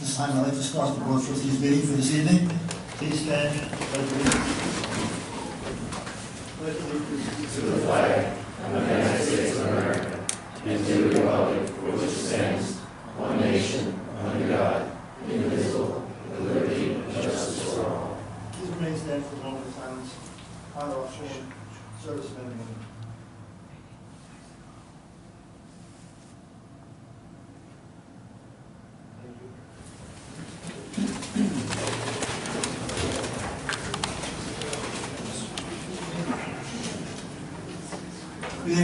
This time, I'd like to start the Board of Trustees meeting for this evening. Please stand. Pledge allegiance. Pledge allegiance. Please remain standing for a moment of silence. Honor our fallen servicemen and women.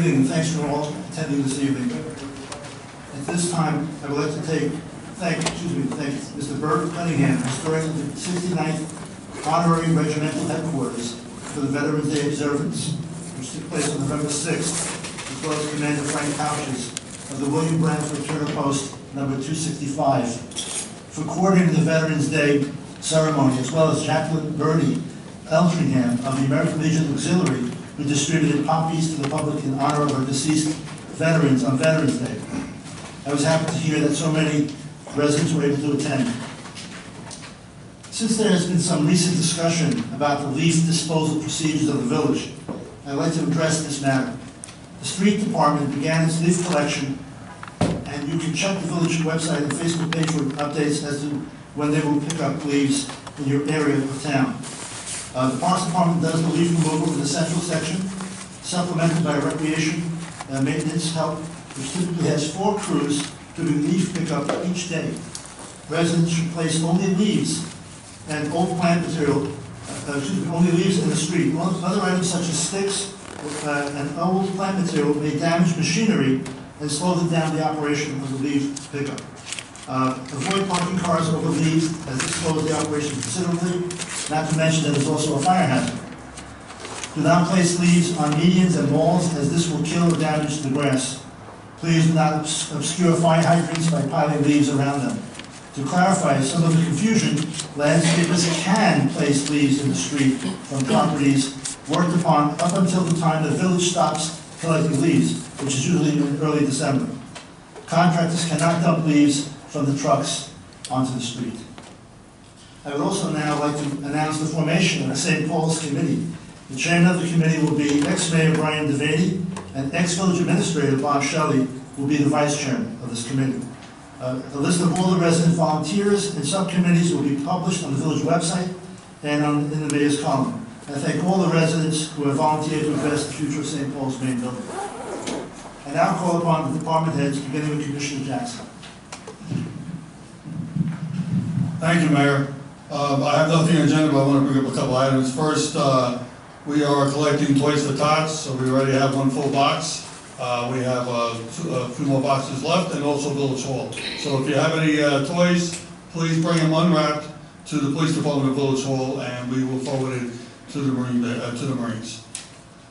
Evening, and thanks for all attending this evening. At this time, I would like to take, thank, excuse me, thank Mr. Bert Cunningham, historian of the 69th Honorary Regimental Headquarters for the Veterans Day observance, which took place on November 6th, as well as Commander Frank Couches of the William Bradford Turner Post number 265, for coordinating the Veterans Day ceremony, as well as Jacqueline Bernie Eltringham of the American Legion Auxiliary, who distributed poppies to the public in honor of our deceased veterans on Veterans Day. I was happy to hear that so many residents were able to attend. Since there has been some recent discussion about the leaf disposal procedures of the village, I'd like to address this matter. The street department began its leaf collection, and you can check the village website and Facebook page for updates as to when they will pick up leaves in your area of town. Uh, The Parks Department does the leaf removal in the central section, supplemented by recreation uh, maintenance help, which typically has four crews doing leaf pickup each day. Residents should place only leaves and old plant material, uh, me, only leaves in the street. Other items such as sticks uh, and old plant material may damage machinery and slow down the operation of the leaf pickup. Uh, Avoid parking cars over leaves as this slows the operation considerably, not to mention that it's also a fire hazard. Do not place leaves on medians and walls as this will kill or damage the grass. Please do not obscure fire hydrants by piling leaves around them. To clarify some of the confusion, landscapers can place leaves in the street from properties worked upon up until the time the village stops collecting leaves, which is usually in early December. Contractors cannot dump leaves from the trucks onto the street. I would also now like to announce the formation of the St. Paul's Committee. The chairman of the committee will be ex-mayor Brian Devaney, and ex-village administrator Bob Schoelle will be the vice chairman of this committee. Uh, The list of all the resident volunteers and subcommittees will be published on the village website and on, in the mayor's column. I thank all the residents who have volunteered to invest the future of St. Paul's main building. I now call upon the department heads, beginning with Commissioner Jackson. Thank you, Mayor. Um, I have nothing on the agenda, but I want to bring up a couple items. First, uh, we are collecting toys for tots, so we already have one full box. Uh, We have uh, two- a few more boxes left, and also Village Hall. So if you have any uh, toys, please bring them unwrapped to the Police Department of Village Hall, and we will forward it to the Marine, uh, to the Marines.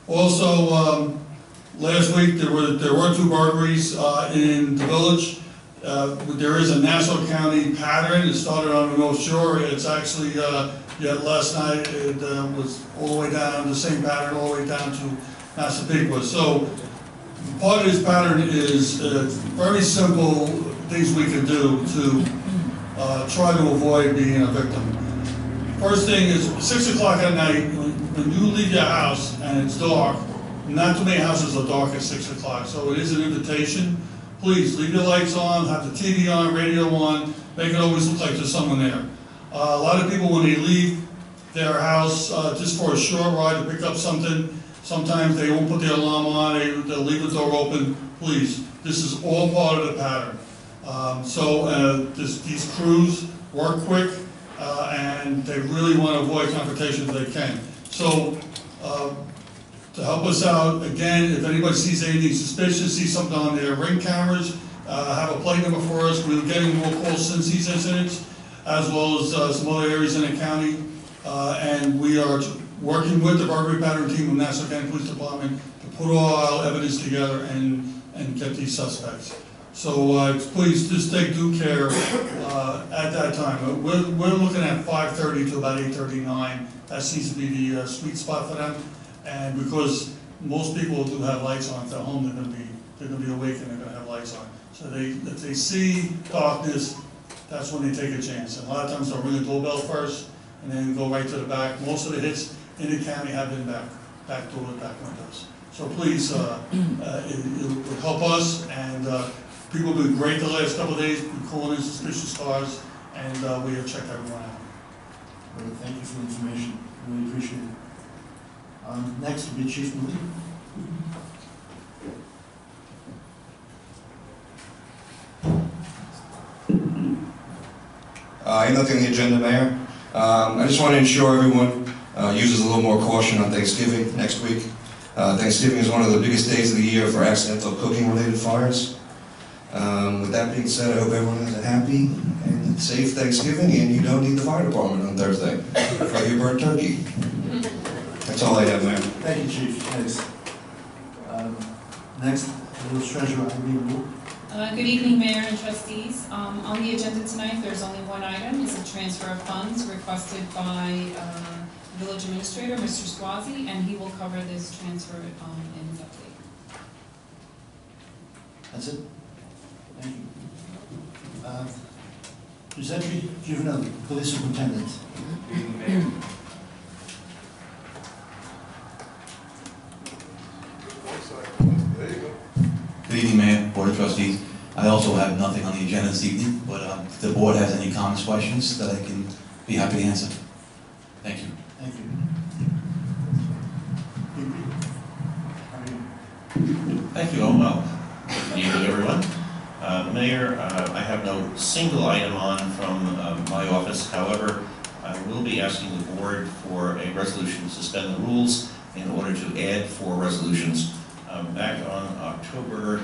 Also, um, last week, there were, there were two burglaries uh, in the village. Uh, There is a Nassau County pattern, it started on the North Shore, it's actually, uh, yet last night, it uh, was all the way down, the same pattern, all the way down to Massapequa. So, part of this pattern is uh, very simple things we can do to uh, try to avoid being a victim. First thing is, six o'clock at night, when you leave your house and it's dark, not too many houses are dark at six o'clock, so it is an invitation. Please, leave your lights on, have the TV on, radio on, make it always look like there's someone there. Uh, a lot of people, when they leave their house, uh, just for a short ride to pick up something, sometimes they won't put their alarm on, they, they'll leave the door open. Please, this is all part of the pattern. Um, so, uh, this, these crews work quick, uh, and they really want to avoid confrontation if they can. So, uh, to help us out, again, if anybody sees anything suspicious, sees something on their ring cameras, uh, have a plate number for us. We're getting more calls since these incidents, as well as uh, some other areas in the county. Uh, And we are working with the burglary pattern team of Nassau County Police Department to put all our evidence together and, and get these suspects. So uh, please just take due care uh, at that time. Uh, We're, we're looking at 5:30 to about 8:39. That seems to be the sweet spot for them. And because most people do have lights on, at they're home, they're gonna be, they're gonna be awake and they're gonna have lights on. So they, if they see darkness, that's when they take a chance. And a lot of times they'll ring the doorbell first, and then go right to the back. Most of the hits in the county have been back, back door, back windows. So please, uh, uh, it, it will help us, and, uh, people have been great the last couple of days, been calling in suspicious cars, and, uh, we have checked everyone out. Thank you for the information, really appreciate it. Um, Next will be Chief Malik. Uh, nothing on the agenda, Mayor. Um, I just want to ensure everyone uh, uses a little more caution on Thanksgiving next week. Uh, Thanksgiving is one of the biggest days of the year for accidental cooking-related fires. Um, with that being said, I hope everyone has a happy and safe Thanksgiving, and you don't need the fire department on Thursday for your burnt turkey. That's all I have, Mayor. Thank you, Chief, thanks. Um, Next, Village Treasurer Irene Wu. Uh, Good evening, Mayor and trustees. Um, On the agenda tonight, there's only one item, it's a transfer of funds requested by uh, Village Administrator, Mr. Suozzi, and he will cover this transfer um, in his update. That's it? Thank you. Uh, Giuseppe Giovanniello, Police Superintendent. Good evening, Mayor, Board of Trustees. I also have nothing on the agenda this evening, but um, if the board has any comments, questions, that I can be happy to answer. Thank you. Thank you. How are you? Thank you, all well. Good evening, everyone. Uh, Mayor, uh, I have no single item on from uh, my office. However, I will be asking the board for a resolution to suspend the rules in order to add four resolutions. Um, Back on October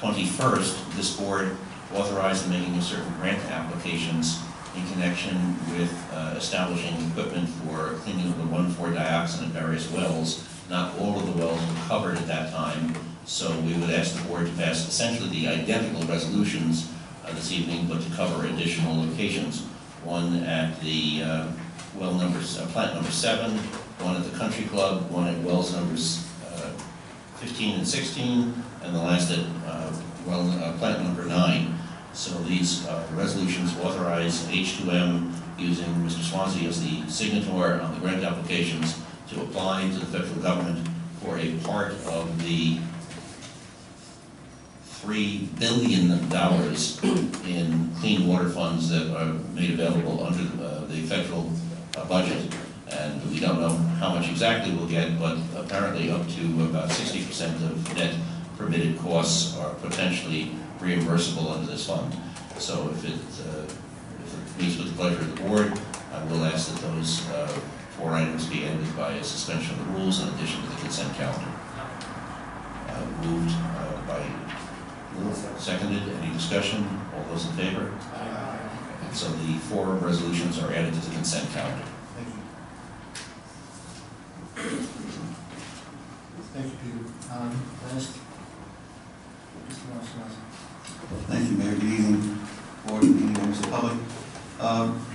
21st, this board authorized the making of certain grant applications in connection with uh, establishing equipment for cleaning of the 1,4-dioxane at various wells. Not all of the wells were covered at that time, so we would ask the board to pass essentially the identical resolutions uh, this evening, but to cover additional locations. One at the uh, well numbers, uh, plant number seven, one at the country club, one at wells numbers 15 and 16, and the last at uh, well, uh, plant number nine. So these uh, resolutions authorize H2M using Mr. Suozzi as the signator on the grant applications to apply to the federal government for a part of the three billion dollars in clean water funds that are made available under uh, the federal uh, budget. And we don't know how much exactly we'll get, but apparently up to about sixty percent of net permitted costs are potentially reimbursable under this fund. So if it, uh, if it meets with the pleasure of the board, I will ask that those uh, four items be ended by a suspension of the rules in addition to the consent calendar. Uh, Moved uh, by seconded, any discussion? All those in favor? So the four resolutions are added to the consent calendar. Thank you. Peter. Um, Last, Mr. Thank you, Mayor. Good evening, board, members of the public. Um,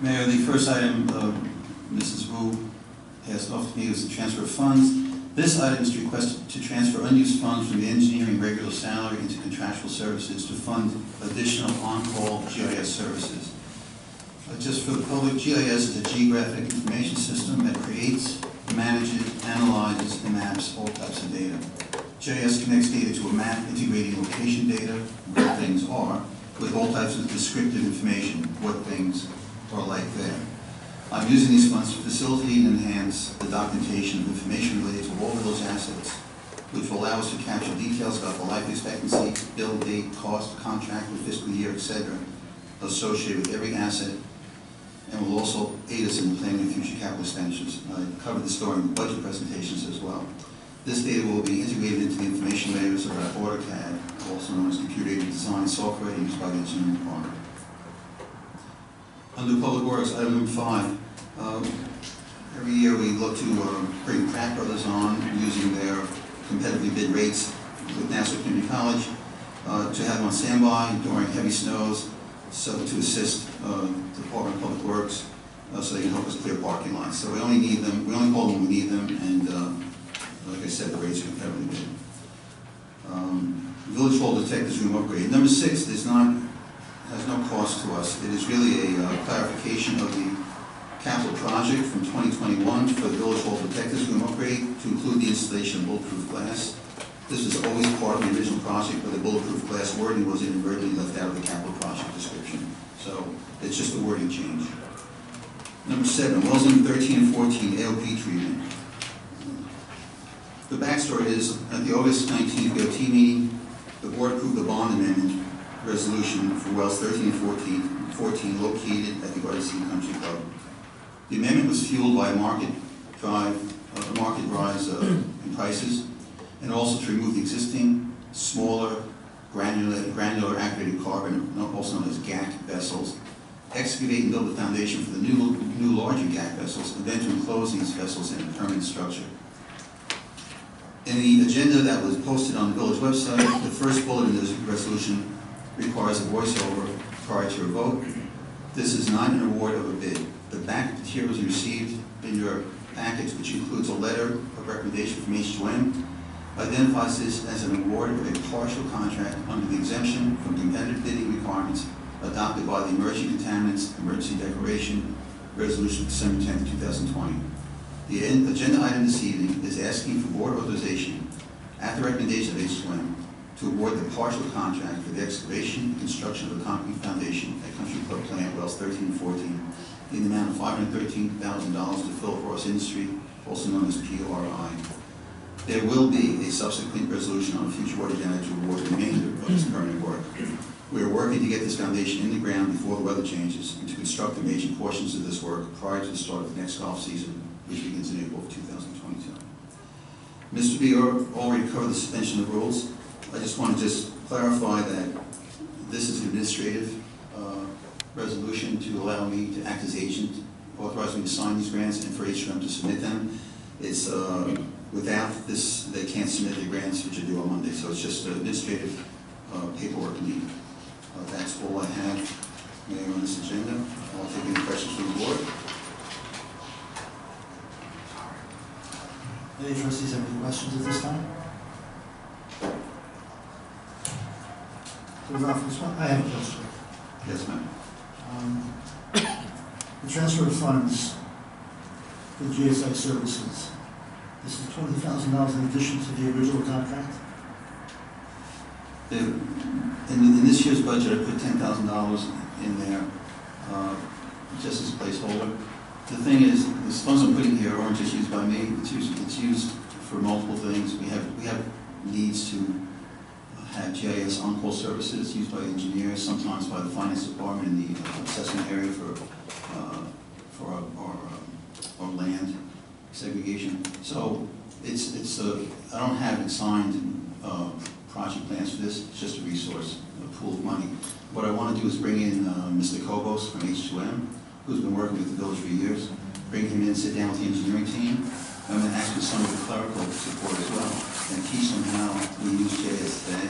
Mayor, the first item, uh, Mrs. Wu passed off to me was the transfer of funds. This item is requested to transfer unused funds from the engineering regular salary into contractual services to fund additional on-call GIS services. Uh, Just for the public, GIS is a geographic information system that creates, manages, analyzes, and maps all types of data. GIS connects data to a map integrating location data, where things are, with all types of descriptive information, what things are like there. I'm using these funds to facilitate and enhance the documentation of information related to all of those assets, which will allow us to capture details about the life expectancy, bill date, cost, contract, fiscal year, et cetera, associated with every asset, and will also aid us in planning future capital expenditures. I covered this during the budget presentations as well. This data will be integrated into the information layers of our AutoCAD, also known as computer-aided design software used by the engineering department. Under Public Works, item number five, um, every year we look to uh, bring Pratt Brothers on using their competitively bid rates with Nassau Community College uh, to have them on standby during heavy snows, so to assist uh, Department of Public Works, uh, so they can help us clear parking lots. So we only need them, we only call them when we need them, and uh, like I said, the rates are competitively bid. Um, Village Hall Detectives Room upgrade. Number six, there's not has no cost to us. It is really a uh, clarification of the capital project from 2021 for the Village Hall Protectors Room upgrade to include the installation of bulletproof glass. This was always part of the original project, but the bulletproof glass wording was inadvertently left out of the capital project description. So it's just a wording change. Number seven, wells number 13 and 14, AOP treatment. The backstory is, at the August 19th BOT meeting, the board approved the bond amendment resolution for wells 13 and 14, 14 located at the Garden Country Club. The amendment was fueled by a market drive, uh, market rise uh, in prices, and also to remove the existing smaller granular, granular activated carbon, also known as GAC vessels, excavate and build the foundation for the new, new larger GAC vessels, and then to enclose these vessels in a permanent structure. In the agenda that was posted on the village website, the first bullet in this resolution requires a voiceover prior to a vote. This is not an award of a bid. The back materials received in your package, which includes a letter of recommendation from H2M, identifies this as an award of a partial contract under the exemption from competitive bidding requirements adopted by the Emerging Contaminants Emergency Declaration Resolution December 10, 2020. The agenda item this evening is asking for board authorization, at the recommendation of H2M, to award the partial contract for the excavation and construction of a concrete foundation at Country Club Plant Wells 13 and 14 in the amount of $513,000 to Philip Ross Industry, also known as PRI. There will be a subsequent resolution on future water agenda to award the remainder of this permanent work. We are working to get this foundation in the ground before the weather changes and to construct the major portions of this work prior to the start of the next golf season, which begins in April of 2022. Mr. B already covered the suspension of rules. I just want to just clarify that this is an administrative uh, resolution to allow me to act as agent, authorize me to sign these grants and for H2M to submit them. It's, uh, without this, they can't submit the grants which are due on Monday, so it's just administrative uh, paperwork need. Uh, That's all I have, Mayor, on this agenda. I'll take any questions from the board. Any trustees have any questions at this time? Move on from this one. I have a question. Yes, ma'am. Um, The transfer of funds for GSI services, this is twenty thousand dollars in addition to the original contract? The- In, in this year's budget, I put ten thousand dollars in there, uh, just as a placeholder. The thing is, the funds I'm putting here aren't just used by me, it's used, it's used for multiple things. We have, we have needs to have GIS on-call services used by engineers, sometimes by the finance department in the uh, assessment area for, uh, for our, our, uh, our land segregation. So it's, it's, uh, I don't have it signed, uh, project plans for this, it's just a resource, a pool of money. What I want to do is bring in uh, Mr. Kobos from H2M, who's been working with the village for years, bring him in, sit down with the engineering team, I'm going to ask for some of the clerical support as well, and teach them how we use GIS today,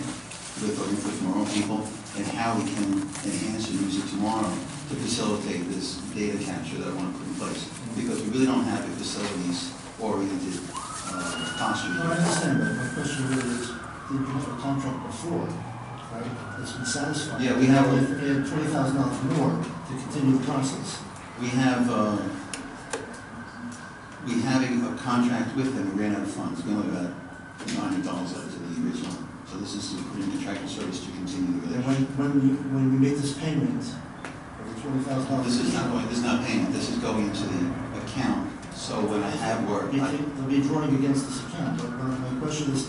with our input from our own people, and how we can enhance and use it tomorrow to facilitate this data capture that I want to put in place. Because we really don't have a facilities-oriented uh, posture. No, I understand, but my question really is, did you have a contract before, right, that's been satisfied? Yeah, we have- If you had twenty thousand dollars more to continue the process. We have, uh, we have a a contract with them, we ran out of funds, we only got nine hundred dollars out of the original. So this is to put in contractual service to continue the And when, when we, when we make this payment, of the twenty thousand dollars. This is not going, this is not payment, this is going into the account, so when I have work, I, They'll be drawing against this account, but my my question is,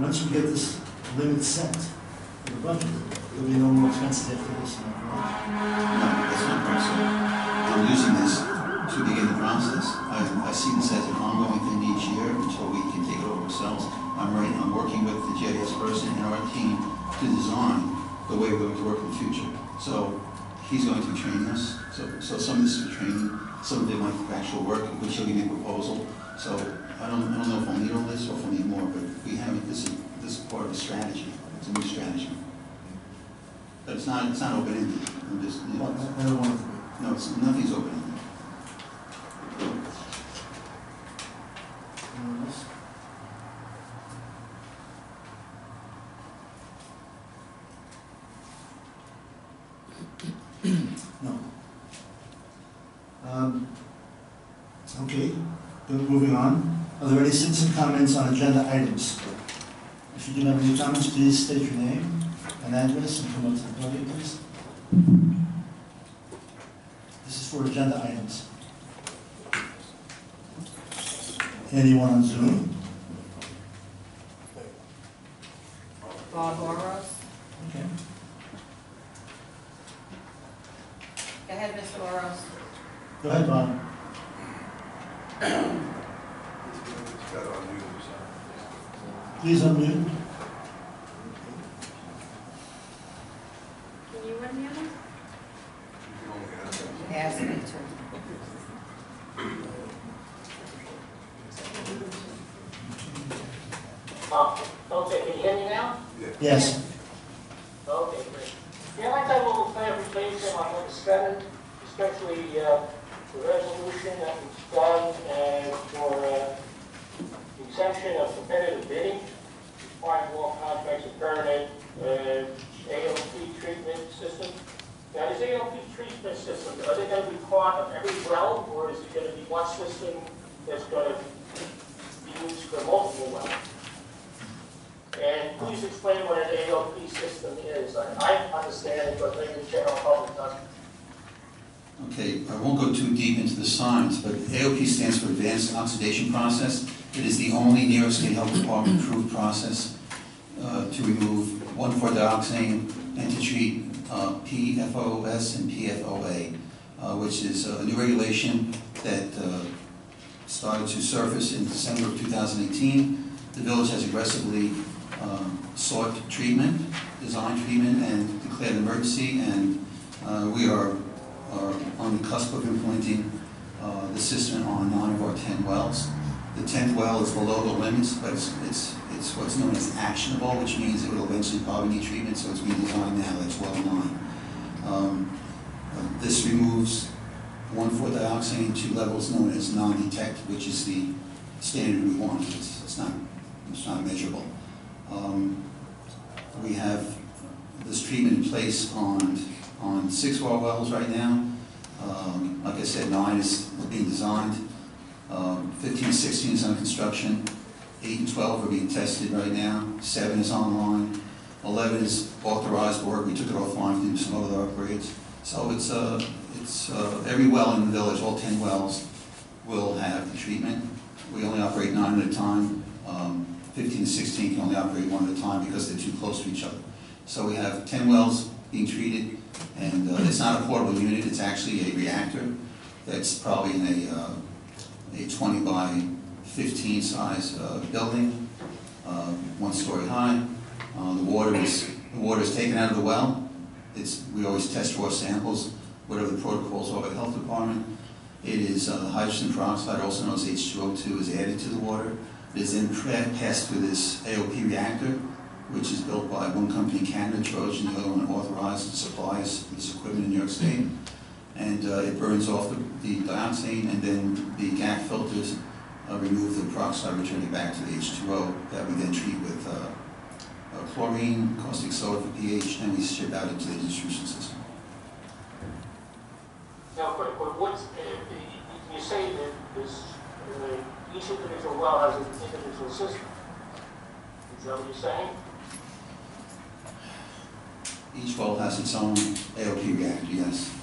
once we get this limit set for the budget, there'll be no more expenses after this, am I correct? no, that's not correct, sir. I'm using this to begin the process. I, I see this as an ongoing thing each year until we can take it over ourselves. I'm right, I'm working with the GIS person and our team to design the way we're going to work in the future. So he's going to train us, so, so some of this is training, some of it might be actual work, which he'll give me a proposal. So I don't, I don't know if I'll need all this or if I'll need more, but we have, it, this is, this is part of the strategy, it's a new strategy. But it's not, it's not open-ended, I'm just, you know, I don't want to. no, it's, nothing's open-ended. Anyone else? Um, Okay, then moving on. Are there any citizen comments on agenda items? If you do have any comments, please state your name and address and come up to the podium, please. This is for agenda items. Anyone on Zoom? Bob Oros. Okay. Go ahead, Mr. Oros. Go ahead, Bob. Please unmute. Can you run the other? Ask me to. Uh, Okay, can you hear me now? Yes. Okay, great. Yeah, I'd like to have a little clarification on number seven, especially uh, the resolution that was done uh, for uh, exemption of competitive bidding, requiring all contracts of permanent uh, AOP treatment system. Now, this AOP treatment system, are they going to be part of every well, or is it going to be one system that's going to be used for multiple wells? And please explain what an AOP system is. I I understand but maybe the general public doesn't. Okay, I won't go too deep into the science, but AOP stands for Advanced Oxidation Process. It is the only New York State Health Department approved process uh, to remove 1,4-dioxane and to treat uh, PFOS and PFOA, uh, which is a new regulation that uh, started to surface in December of 2018. The village has aggressively um, sought treatment, designed treatment, and declared an emergency, and uh, we are are on the cusp of implementing uh, the system on nine of our 10 wells. The 10th well is below the limits, but it's, it's, it's what's known as actionable, which means it will eventually probably need treatment, so it's being designed now, that's well nine. Um, uh, This removes 1,4-dioxane to levels known as non-detect, which is the standard we want. It's, it's not, it's not measurable. Um, We have this treatment in place on on six well wells right now. Um, Like I said, nine is being designed, Um, 15, 16 is under construction, eight and 12 are being tested right now, seven is online, 11 is authorized work, we took it offline to do some other upgrades. So it's, uh, it's, uh, every well in the village, all 10 wells, will have the treatment. We only operate nine at a time. Um, 15 and 16 can only operate one at a time because they're too close to each other. So we have 10 wells being treated, and uh, it's not a portable unit, it's actually a reactor that's probably in a, uh, a 20 by 15 size uh, building, uh, one story high. Uh, The water is, the water is taken out of the well. It's, we always test raw samples, whatever the protocols are by the health department. It is uh, hydrogen peroxide, also known as H2O2, is added to the water. It is then passed through this AOP reactor, which is built by one company in Canada, Trojan, the other one authorized and supplies this equipment in New York State. And uh, it burns off the the dioxane, and then the GAC filters uh, remove the peroxide, returning back to the H2O that we then treat with uh, uh, chlorine, caustic soda for pH, and we ship out into the distribution system. Now, but, but what's, uh, you say that this, each individual well has an individual system. Is that what you're saying? Each well has its own AOP reactor, yes.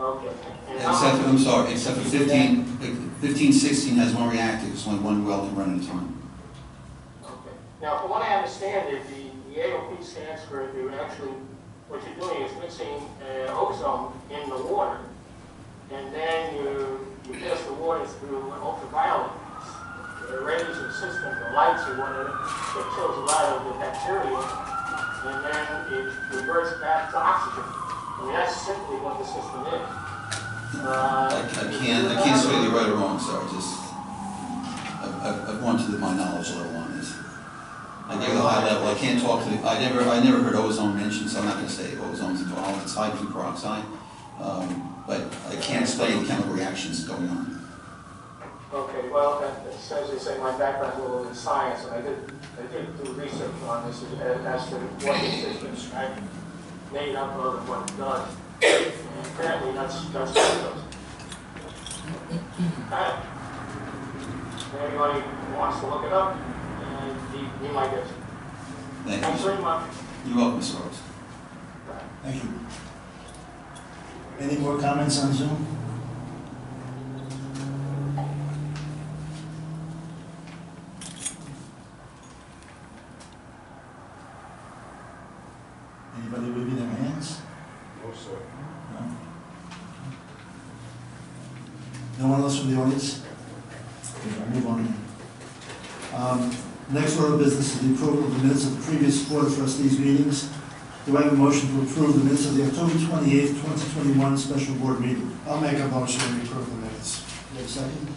Okay. And Except, I'm sorry, except for 15, 15, 16 has one reactor, it's only one well can run at a time. Okay. Now, from what I understand, it, the, the AOP stands for, you're actually, what you're doing is mixing uh, ozone in the water, and then you, you pass the water through an ultraviolet uh, radiation system, the lights or whatever, that kills a lot of the bacteria, and then it reverts back to oxygen. I mean, that's simply what the system is. Uh, I I can't, I can't say you're right or wrong, I just, I've, I've I've gone to my knowledge level on this. I give a high level, I can't talk to, the I never, I never heard ozone mentioned, so I'm not gonna say ozone's involved, it's hydrogen peroxide. Um, But I can't explain the chemical reactions going on. Okay, well, as they say, my background's a little in science, and I did, I did do research on this as as to what the system's actually made up of and what it does. And apparently, that's, that's what it does. Uh, If anybody wants to look it up, and he, he might get, Thank thanks you. very much. You're welcome, Mr. Rose. Thank you. Any more comments on Zoom? Anybody waving their hands? No, sir. No? No one else from the audience? Okay, move on. Um, Next order of business is the approval of the minutes of the previous Board of Trustees meetings. Do I have a motion to approve the minutes of the October twenty-eighth, twenty twenty-one special board meeting? I'll make a motion to approve the minutes. Do have a second?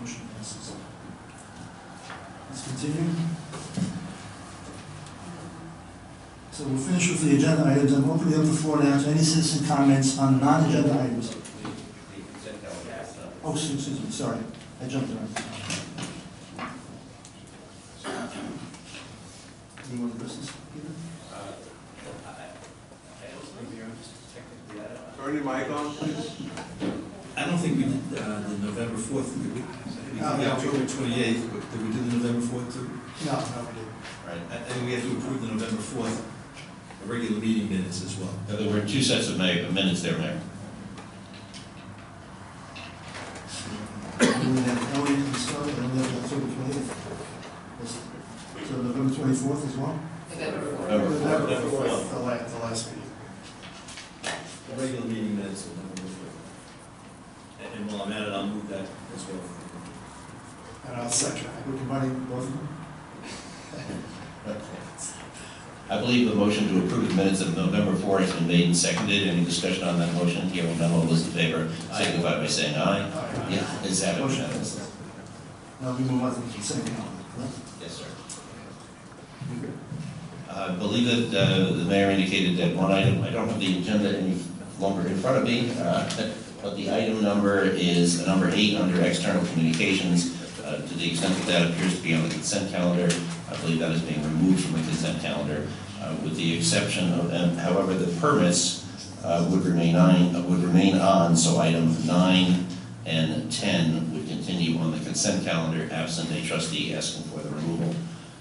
Motion passes. Let's continue. So we'll finish with the agenda items. I'm opening up the floor now to any citizen comments on non-agenda items. Oh, excuse excuse me, sorry, I jumped around. Anyone in business? Peter? Turn your mic on, please. I don't think we did, uh, the November fourth, did we? We did No, the. October twenty-eighth, but did we do the November fourth too? No, no, we didn't. Right. I, I think we have to approve the November fourth, the regular meeting minutes as well. Now, There were two sets of ma- minutes there, Mayor. We have, oh, we didn't start, and we have October twenty-eighth. So November twenty-fourth as well? November November fourth, the last, the last meeting. The regular meeting minutes of November fourth. And, and while I'm at it, I'll move that as well. And I'll second. We're combining both of them? I believe the motion to approve the minutes of November 4 has been made and seconded. Any discussion on that motion? Hearing none, all those in favor signify by saying aye. Yeah, is that Motion. Now we move on to the consent calendar, correct? Yes, sir. I believe that uh, the mayor indicated that one item, I don't have the agenda any longer in front of me, uh, but the item number is number eight under external communications. Uh, To the extent that that appears to be on the consent calendar, I believe that is being removed from the consent calendar, uh, with the exception of, and however, the permits uh, would remain on, would remain on, so item nine and 10 would continue on the consent calendar absent a trustee asking for the removal.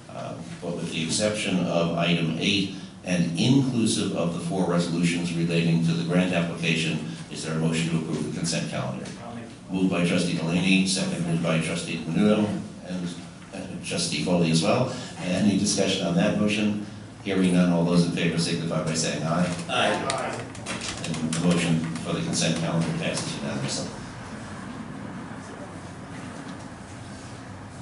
Uh, But with the exception of item eight and inclusive of the four resolutions relating to the grant application, is there a motion to approve the consent calendar? Moved by trustee Delaney, seconded by trustee Menudo, and uh, trustee Foley as well. Any discussion on that motion? Hearing none, all those in favor signify by saying aye. Aye. And the motion for the consent calendar passes unanimously.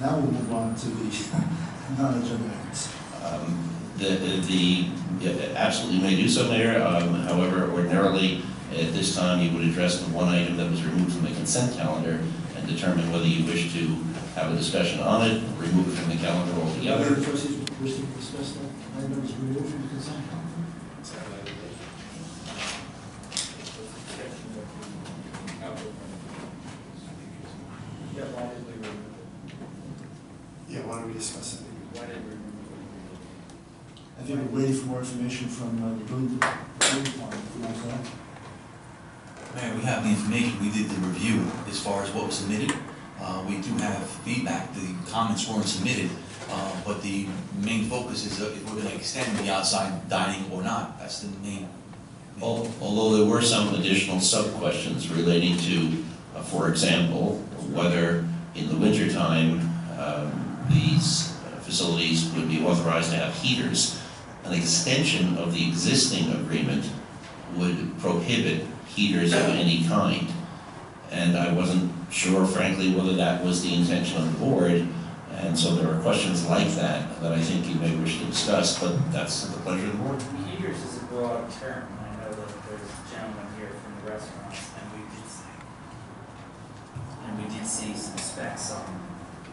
Now we'll move on to the non-agenda items. Um, The, the, yeah, absolutely may do so, Mayor. Um, However, ordinarily, at this time, you would address the one item that was removed from the consent calendar and determine whether you wish to have a discussion on it, remove it from the calendar Other altogether. trustees wish to discuss that item that was removed from the consent calendar? Yeah, why don't we discuss it? I think we're waiting for more information from uh, the building building department, from myself. Mayor, we have the information, we did the review as far as what was submitted. Uh, we do have feedback, the comments weren't submitted, uh, but the main focus is if we're gonna extend the outside dining or not, that's the main. Al- Although there were some additional sub-questions relating to, uh, for example, whether in the wintertime, um, these uh, facilities would be authorized to have heaters. An extension of the existing agreement would prohibit heaters of any kind. And I wasn't sure frankly whether that was the intention of the board. And so there are questions like that that I think you may wish to discuss, but that's at the pleasure of the board. Heaters is a broad term, I know that there's a gentleman here from the restaurants, and we did see, and we did see some specs on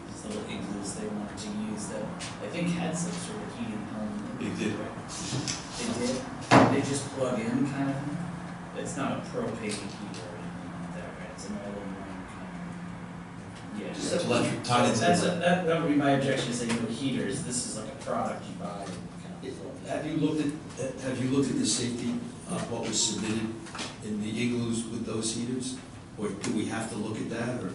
these little igloos they wanted to use that I think had some sort of heating element. They did. They did, they just plug in kind of, it's not a propane heater or anything like that, right, it's an of. Yeah, just. It's electric, tied into That's, the- a- that, that would be my objection, is saying, no heaters, this is like a product you buy and kind of. Have you looked at, have you looked at the safety uh, what was submitted in the igloos with those heaters? Or do we have to look at that, or?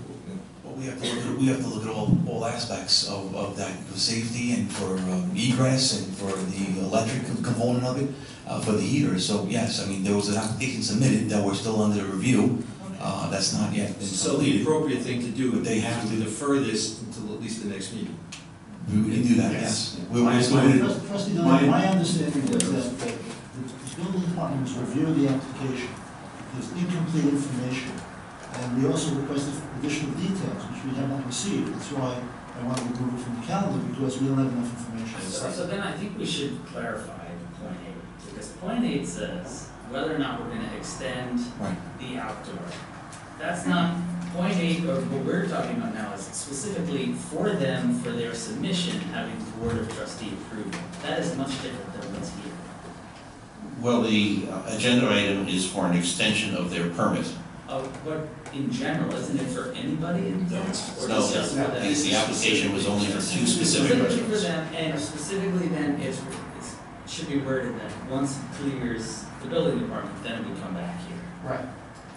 Well, we have to look at, we have to look at all, all aspects of, of that, for safety and for um, egress and for the electric component of it, uh, for the heaters. So yes, I mean, there was an application submitted that we're still under review, uh, that's not yet been So the completed. appropriate thing to do But would they be have to to- defer this until at least the next meeting. We we can do that, Yes. yes. We're, we're Trust- Trustee Donovan, my understanding is that the, the building department was reviewing the application, there's incomplete information, and we also requested additional details, which we have not received, that's why I want to remove it from the calendar, because we don't have enough information. So, so then I think we should clarify point eight, because point eight says whether or not we're gonna extend the outdoor. That's not, point eight, or what we're talking about now is specifically for them, for their submission, having board of trustee approval. That is much different than what's here. Well, the uh, agenda item is for an extension of their permit. Uh, but in general, isn't it for anybody in town? Or No, just for them? the, the application was only for two specific Specifically for residents. them, and specifically then, it's, it's, should be worded that once it clears the building department, then it would come back here. Right.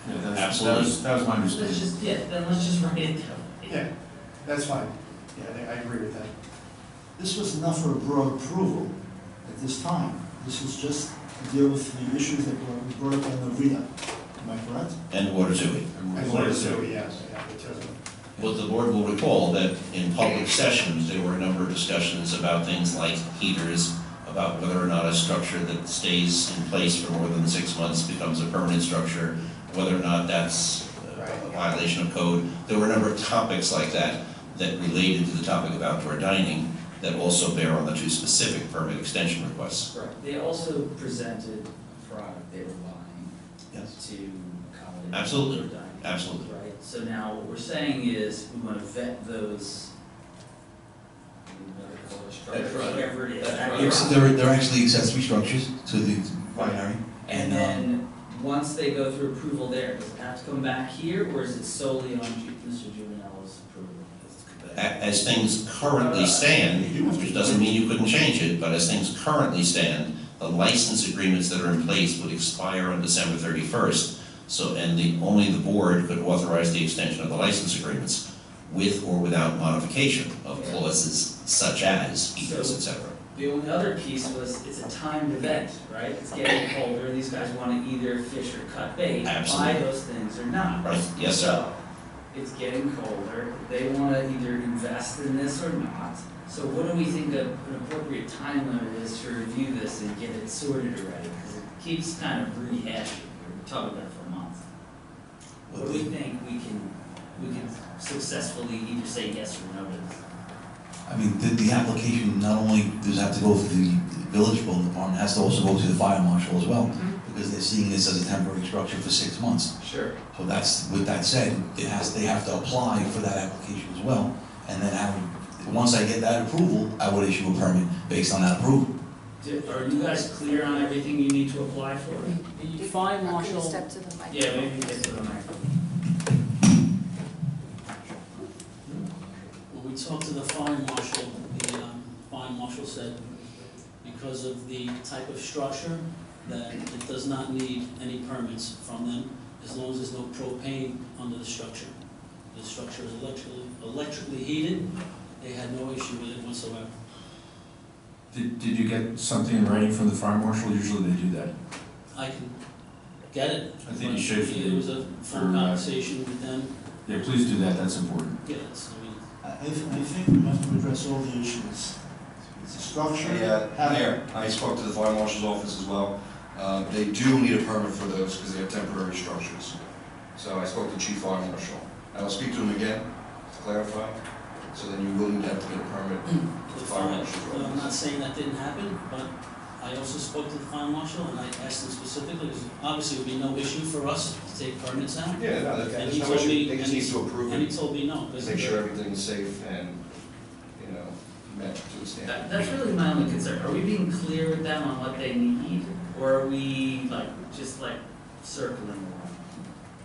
Yeah, that's, that Absolutely. was, that was my Let's understanding. just, yeah, then let's just write it down. Yeah, that's fine. Yeah, I I agree with that. This was enough for a broad approval at this time, this was just to deal with the issues that were brought up in Novita, am I correct? And Waterzooi. And what is it, yes, yeah, it doesn't. Well, the board will recall that in public sessions, there were a number of discussions about things like heaters, about whether or not a structure that stays in place for more than six months becomes a permanent structure, whether or not that's a violation of code. There were a number of topics like that that related to the topic of outdoor dining that also bear on the two specific permit extension requests. Right. They also presented a product they were buying Yes. to accommodate. Absolutely. outdoor dining. Absolutely. Right, so now what we're saying is we wanna vet those. That's right. Whatever it is. Right. It's- product. They're, they're actually accessory structures to the binary, And and, um, then, once they go through approval there, does it have to come back here, or is it solely on Ju- Mr. Giovanniello's approval? A- As things currently stand, which doesn't mean you couldn't change it, but as things currently stand, the license agreements that are in place would expire on December thirty-first. So, and the, only the board could authorize the extension of the license agreements with or without modification of clauses such as heaters, et cetera. The only other piece was, it's a timed event, right? It's getting colder, these guys wanna either fish or cut bait, buy those things or not. Right, yes, sir. So, it's getting colder, they wanna either invest in this or not. So what do we think an appropriate time limit is to review this and get it sorted already? Because it keeps kind of rehashing, we're talking about it for a month. What do we think we can, we can successfully either say yes or no to this? I mean, the, the application not only does have to go through the village building department, it has to also go to the fire marshal as well, mm-hmm. because they're seeing this as a temporary structure for six months. Sure. So that's, with that said, it has, they have to apply for that application as well, and then I once I get that approval, I would issue a permit based on that approval. Do- Are you guys clear on everything you need to apply for? The fire marshal- step to the mic? Yeah, maybe get to the microphone. When we talked to the fire marshal, the um, fire marshal said because of the type of structure, that it does not need any permits from them, as long as there's no propane under the structure. The structure is electrically, electrically heated, they had no issue with it whatsoever. Did, did you get something in writing from the fire marshal? Usually they do that. I can get it. I think you should It was a phone uh, conversation with them, Yeah, please do that, that's important. yes, I mean, I, I th- I think we have to address all the issues. It's a structure. Hey, uh, Mayor, I spoke to the fire marshal's office as well. Uh, They do need a permit for those because they have temporary structures. So I spoke to Chief Fire Marshal. I will speak to him again to clarify, so then you will need to have to get a permit The for the fire fire, marshal's I'm not saying that didn't happen, but I also spoke to the fire marshal and I asked him specifically, because obviously it would be no issue for us to take permits out. Yeah, no, And there's he no told issue. me- They just and need to approve And he it, told me no, because. make sure everything's safe and, you know, met to a standard. That, that's really my only concern. Are we being clear with them on what they need? Or are we like, just like circling around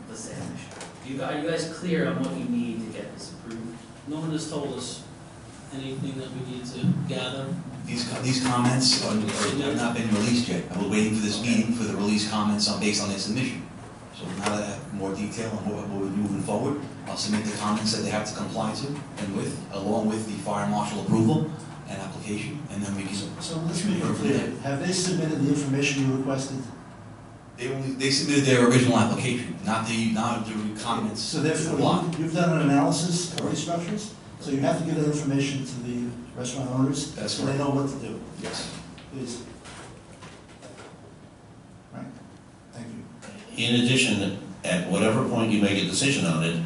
the same issue? You, are you guys clear on what you need to get this approved? No one has told us anything that we need to gather? These, co- these comments are, are- have not been released yet. I'm waiting for this meeting for the release comments on, based on their submission. So now that I have more detail on what, what we're moving forward, I'll submit the comments that they have to comply to and with, along with the fire marshal approval and application, and then we can. So let's make it clear, have they submitted the information you requested? They only, they submitted their original application, not the, not the comments. So therefore, Block. you- you've done an analysis of these structures, so you have to give that information to the restaurant owners. That's So they correct. know what to do, Yes. please. Right, thank you. In addition, at whatever point you make a decision on it,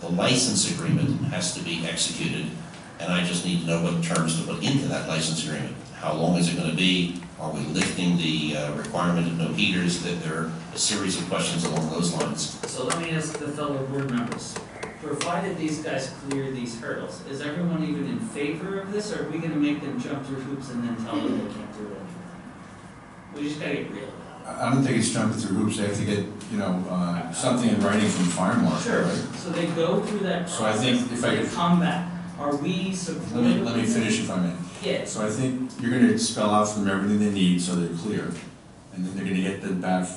the license agreement has to be executed, and I just need to know what terms to put into that license agreement. How long is it gonna be? Are we lifting the uh, requirement of no heaters? That there are a series of questions along those lines. So let me ask the fellow board members, provided these guys clear these hurdles, is everyone even in favor of this, or are we gonna make them jump through hoops and then tell them they can't do it? We just gotta get real about I I don't think it's jumping through hoops, they have to get, you know, uh, something in writing from fire marshal, Sure, right? so they go through that So I think if I they could- come back, are we Let me, let me finish if I may. Yeah, So I think you're gonna spell out from them everything they need, so they're clear, and then they're gonna get the back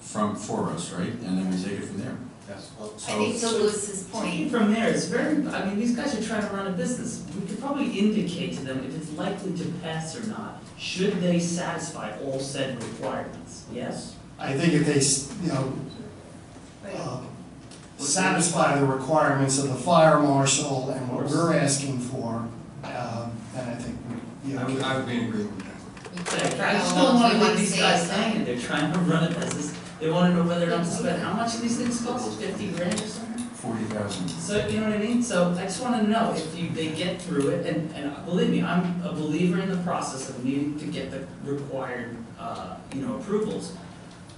from, for us, right? And then we take it from there. Yes. I So, think to Lewis's Taking point, from there, it's very, I mean, these guys are trying to run a business. We could probably indicate to them if it's likely to pass or not, should they satisfy all said requirements, yes? I think if they, s- you know, uh, satisfy the requirements of the fire marshal and what we're asking for, um, then I think, we- you know. would be in agreement with that. I just don't wanna let these guys hanging, they're trying to run a business. They wanna know whether or not to spend, how much of these things cost, fifty grand or something? Forty thousand. So, you know what I mean? So I just wanna know if you, they get through it, and, and believe me, I'm a believer in the process of needing to get the required, uh, you know, approvals.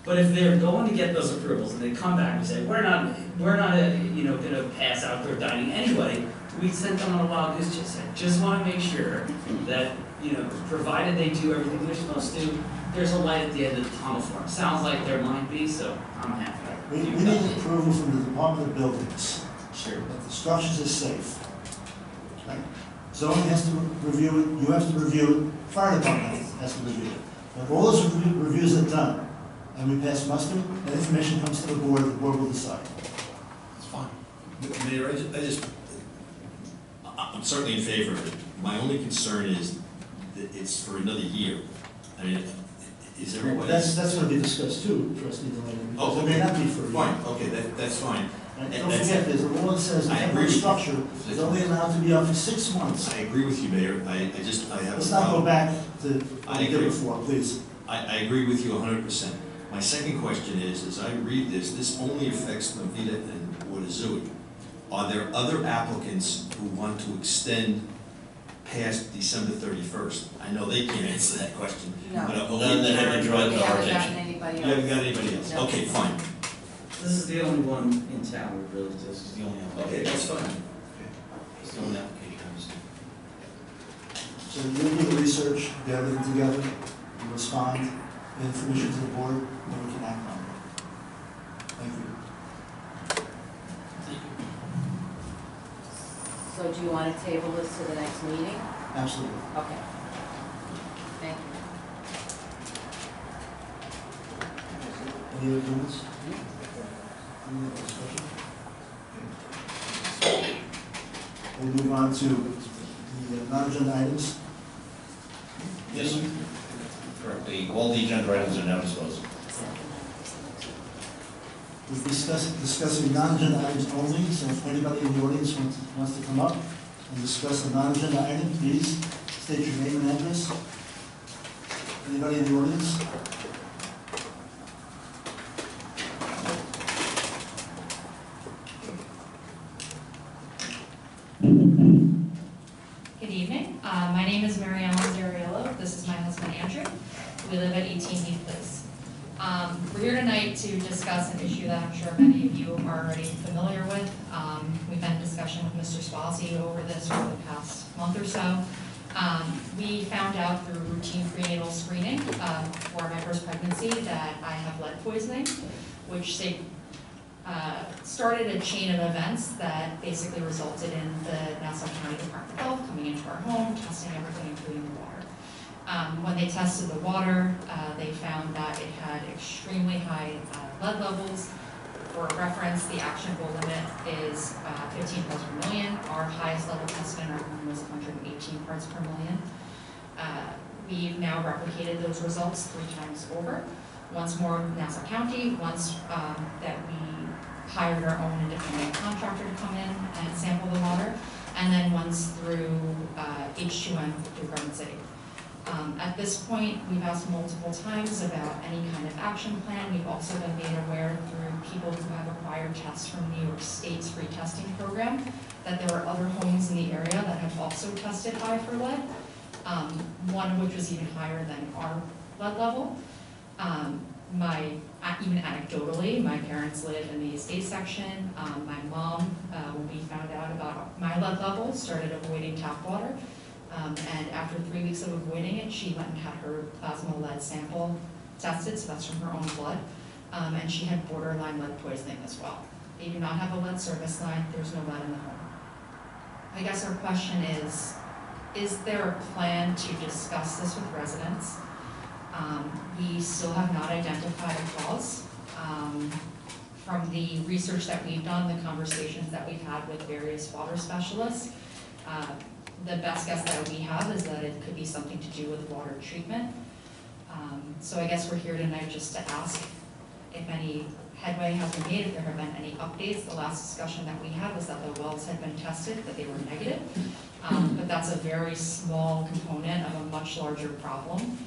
But if they're going to get those approvals and they come back and say, we're not, we're not, uh, you know, gonna pass outdoor dining anyway, we sent them on a wild goose chase. I just wanna make sure that, you know, provided they do everything they're supposed to, there's a light at the end of the tunnel for them. Sounds like there might be, so I'm happy. We, we need approval from the Department of Buildings Sure. that the structures are safe. Right? Zoning has to review it, you have to review it, fire department has to review it. When all those rev- reviews are done, and we pass muster, that information comes to the board, the board will decide. It's fine. Mayor, I just, I just I'm certainly in favor of it. My only concern is that it's for another year. I mean, is everybody? That's, that's gonna be discussed too, trustee Delaney, it may not be for a year. Fine, okay, that, that's fine. And don't that's- forget, there's a law that says the I agree temporary with you. structure is only allowed to be up for six months. I agree with you, Mayor. I, I just, I have a Let's not go problem. back to what I we did agree. before, please. I, I agree with you hundred percent. My second question is, as I read this, this only affects Novita and Waterzooi. Are there other applicants who want to extend past December thirty-first? I know they can't answer that question. No. but, None that have been drawn we to our haven't gotten attention. anybody You haven't got anybody else? No. Okay, fine. This is the only one in town we really This just. is the only application. Okay, that's fine. It's the only application I received. So you do the research, gather everything together, you respond, get information to the board, then we can act on it. Thank you. So do you want to table this to the next meeting? Absolutely. Okay. Thank you. Any other comments? Any other discussion? We'll move on to the non-agenda items. Yes, correct. The- All the agenda items are now disposed. We're discussing, non-agenda items only, so if anybody in the audience wants, wants to come up and discuss a non-agenda item, please state your name and address. Anybody in the audience? Good evening. Uh, My name is Mary Ellen Zariolo. This is my husband Andrew. We live at 18 Heath Place. Um, We're here tonight to discuss an issue that I'm sure many of you are already familiar with. Um, We've been in discussion with Mr. Suozzi over this for the past month or so. Um, We found out through routine prenatal screening um, for my first pregnancy that I have lead poisoning, which uh, started a chain of events that basically resulted in the Nassau County Department of Health coming into our home, testing everything, including the water. Um, when they tested the water, uh, they found that it had extremely high uh, lead levels. For reference, the actionable limit is uh, 15 parts per million. Our highest level tested in our home was 118 parts per million. Uh, We've now replicated those results three times over. Once more in Nassau County, once um, that we hired our own independent contractor to come in and sample the water, and then once through uh, H2M through Garden City. Um, At this point, we've asked multiple times about any kind of action plan. We've also been made aware through people who have acquired tests from New York State's free testing program that there are other homes in the area that have also tested high for lead, um, one of which was even higher than our lead level. Um, my, even anecdotally, my parents live in the estate section. Um, my mom, uh, when we found out about my lead level, started avoiding tap water. Um, and after three weeks of avoiding it, she went and had her plasma lead sample tested, so that's from her own blood. Um, and she had borderline lead poisoning as well. They do not have a lead service line, there's no lead in the home. I guess our question is, is there a plan to discuss this with residents? Um, we still have not identified a cause. Um, from the research that we've done, the conversations that we've had with various water specialists, uh, the best guess that we have is that it could be something to do with water treatment. Um, so I guess we're here tonight just to ask if any headway has been made, if there have been any updates. The last discussion that we had was that the wells had been tested, that they were negative. Um, but that's a very small component of a much larger problem.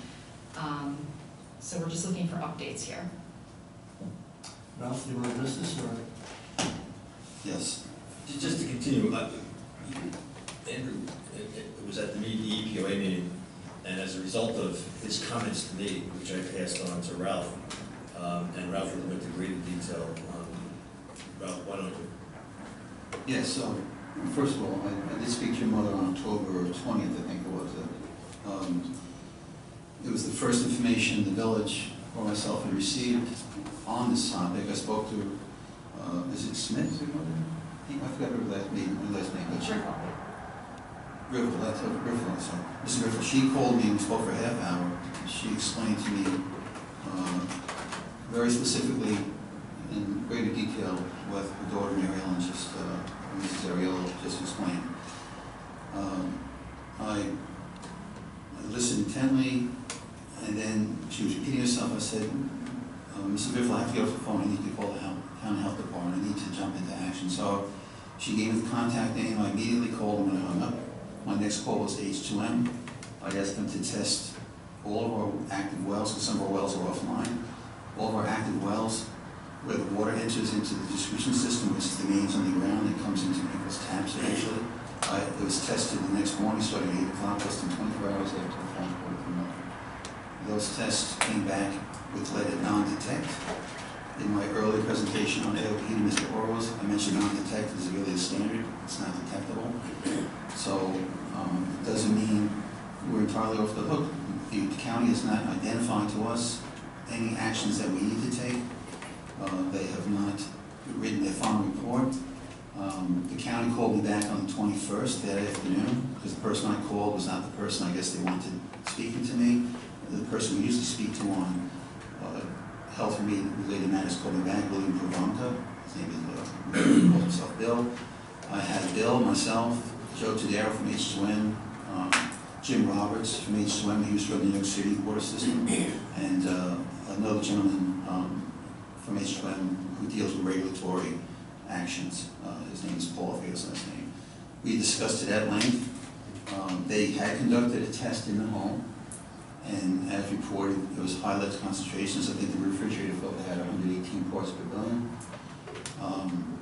Um, so we're just looking for updates here. Ralph, do you want to address this, or? Yes. Just to continue, uh, Andrew, it- it was at the meeting, the EPOA meeting, and as a result of his comments to me, which I passed on to Ralph, um, and Ralph will go into greater detail, um, Ralph, why don't you? Yes, so, first of all, I, I did speak to your mother on October twentieth, I think it was. uh, um, It was the first information the village or myself had received on this topic. I spoke to, uh, is it Smith, is it? I forgot her last name, her last name, but she. Griffith, that's, Mrs. Griffith, she called me, we spoke for a half hour. She explained to me, uh, very specifically, in greater detail, what her daughter Mary Ellen just, uh, Mrs. Ariello just explained. Um, I listened intently, and then she was repeating herself, I said, uh, Mrs. Griffith, I have to get off the phone, I need to call the health, town health department, I need to jump into action. So she gave me the contact name, I immediately called them when I hung up. My next call was H2M. I asked them to test all of our active wells, because some of our wells are offline. All of our active wells, where the water enters into the distribution system, which is the mains on the ground, it comes into people's taps eventually. I, it was tested the next morning, starting at eight o'clock, less than twenty-four hours after the phone call. Those tests came back with lead at non-detect. In my earlier presentation on AOP to Mr. Oros, I mentioned non-detect is really a standard, it's not detectable. So, um, it doesn't mean we're entirely off the hook. The county has not identified to us any actions that we need to take. Uh, they have not written their final report. Um, the county called me back on the twenty-first that afternoon, because the person I called was not the person I guess they wanted speaking to me. The person we to speak to on, uh, health related matters called me back, William Provonka. His name is, uh, called himself Bill. I had Bill, myself, Joe Tadaro from H2M, um, Jim Roberts from H2M, he was from the New York City water system, and, uh, another gentleman, um, from H2M who deals with regulatory actions. Uh, his name is Paul, I his last name. We discussed it at length. Um, they had conducted a test in the home, and as reported, it was high lead concentrations. I think the refrigerator they had hundred eighteen parts per billion. Um,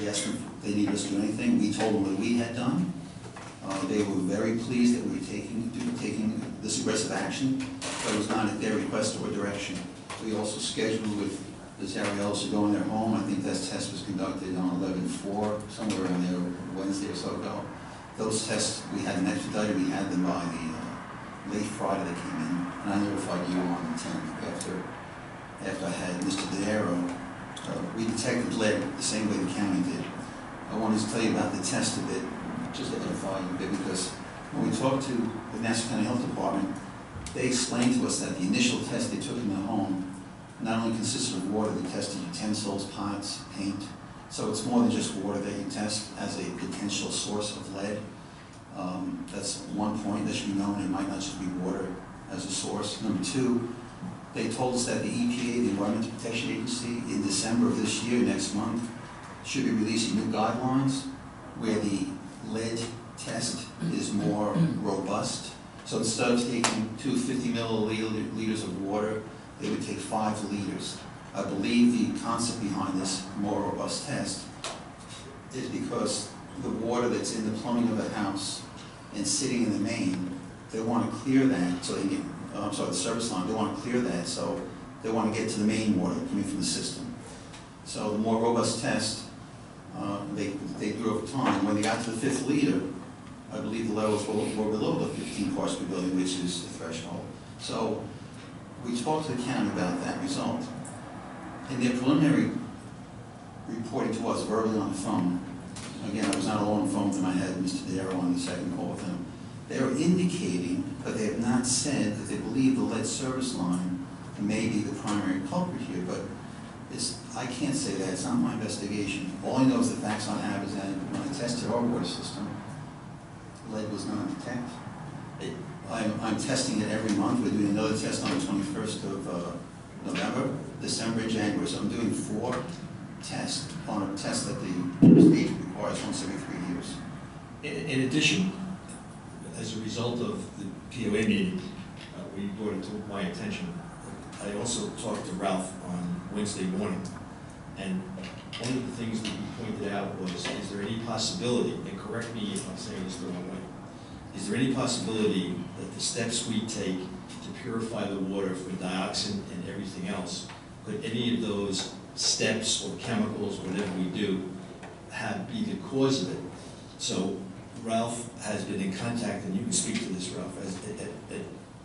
we asked them if they needed us to do anything. We told them what we had done. Uh, they were very pleased that we were taking, taking this aggressive action, but it was not at their request or direction. We also scheduled with the Zariels to go in their home. I think that test was conducted on eleven four, somewhere around there, Wednesday or so ago. Those tests, we had them expedited, we had them by the, uh, late Friday they came in, and I notified you on the tenth after, after I had Mr. Dodaro, uh, we detected lead the same way the county did. I wanted to tell you about the test a bit, just to edify you a bit, because when we talked to the Nassau County Health Department, they explained to us that the initial test they took in the home not only consisted of water, they tested utensils, pots, paint. So it's more than just water that you test as a potential source of lead. Um, That's one point that should be known, it might not just be water as a source. Number two, they told us that the EPA, the Environmental Protection Agency, in December of this year, next month, should be releasing new guidelines where the lead test is more robust. So instead of taking two 50 milliliters of water, they would take five liters. I believe the concept behind this more robust test is because the water that's in the plumbing of the house and sitting in the main, they want to clear that, so they get, uh, I'm sorry, the service line, they want to clear that, so they want to get to the main water coming from the system. So the more robust test, uh, they, they grew over time. When they got to the fifth liter, I believe the levels were, were below the fifteen parts per billion, which is the threshold. So we talked to the county about that result. In their preliminary reporting to us verbally on the phone, again, I was not phone with them, I had Mr. Darrow on the second call with him. They are indicating, but they have not said that they believe the lead service line may be the primary culprit here, but it's, I can't say that, it's not my investigation. All I know is the facts on have is that when I tested our water system, lead was not detected. I'm, I'm testing it every month, we're doing another test on the twenty-first of, uh, November, December, January, so I'm doing four tests on a test that the state requires once every three years. In, in addition, as a result of the POA meeting, uh, we brought it to my attention. I also talked to Ralph on Wednesday morning, and one of the things that he pointed out was, is there any possibility, and correct me if I'm saying this the wrong way, is there any possibility that the steps we take to purify the water for dioxin and everything else, could any of those steps or chemicals, whatever we do, have, be the cause of it? So Ralph has been in contact, and you can speak to this, Ralph, as, at,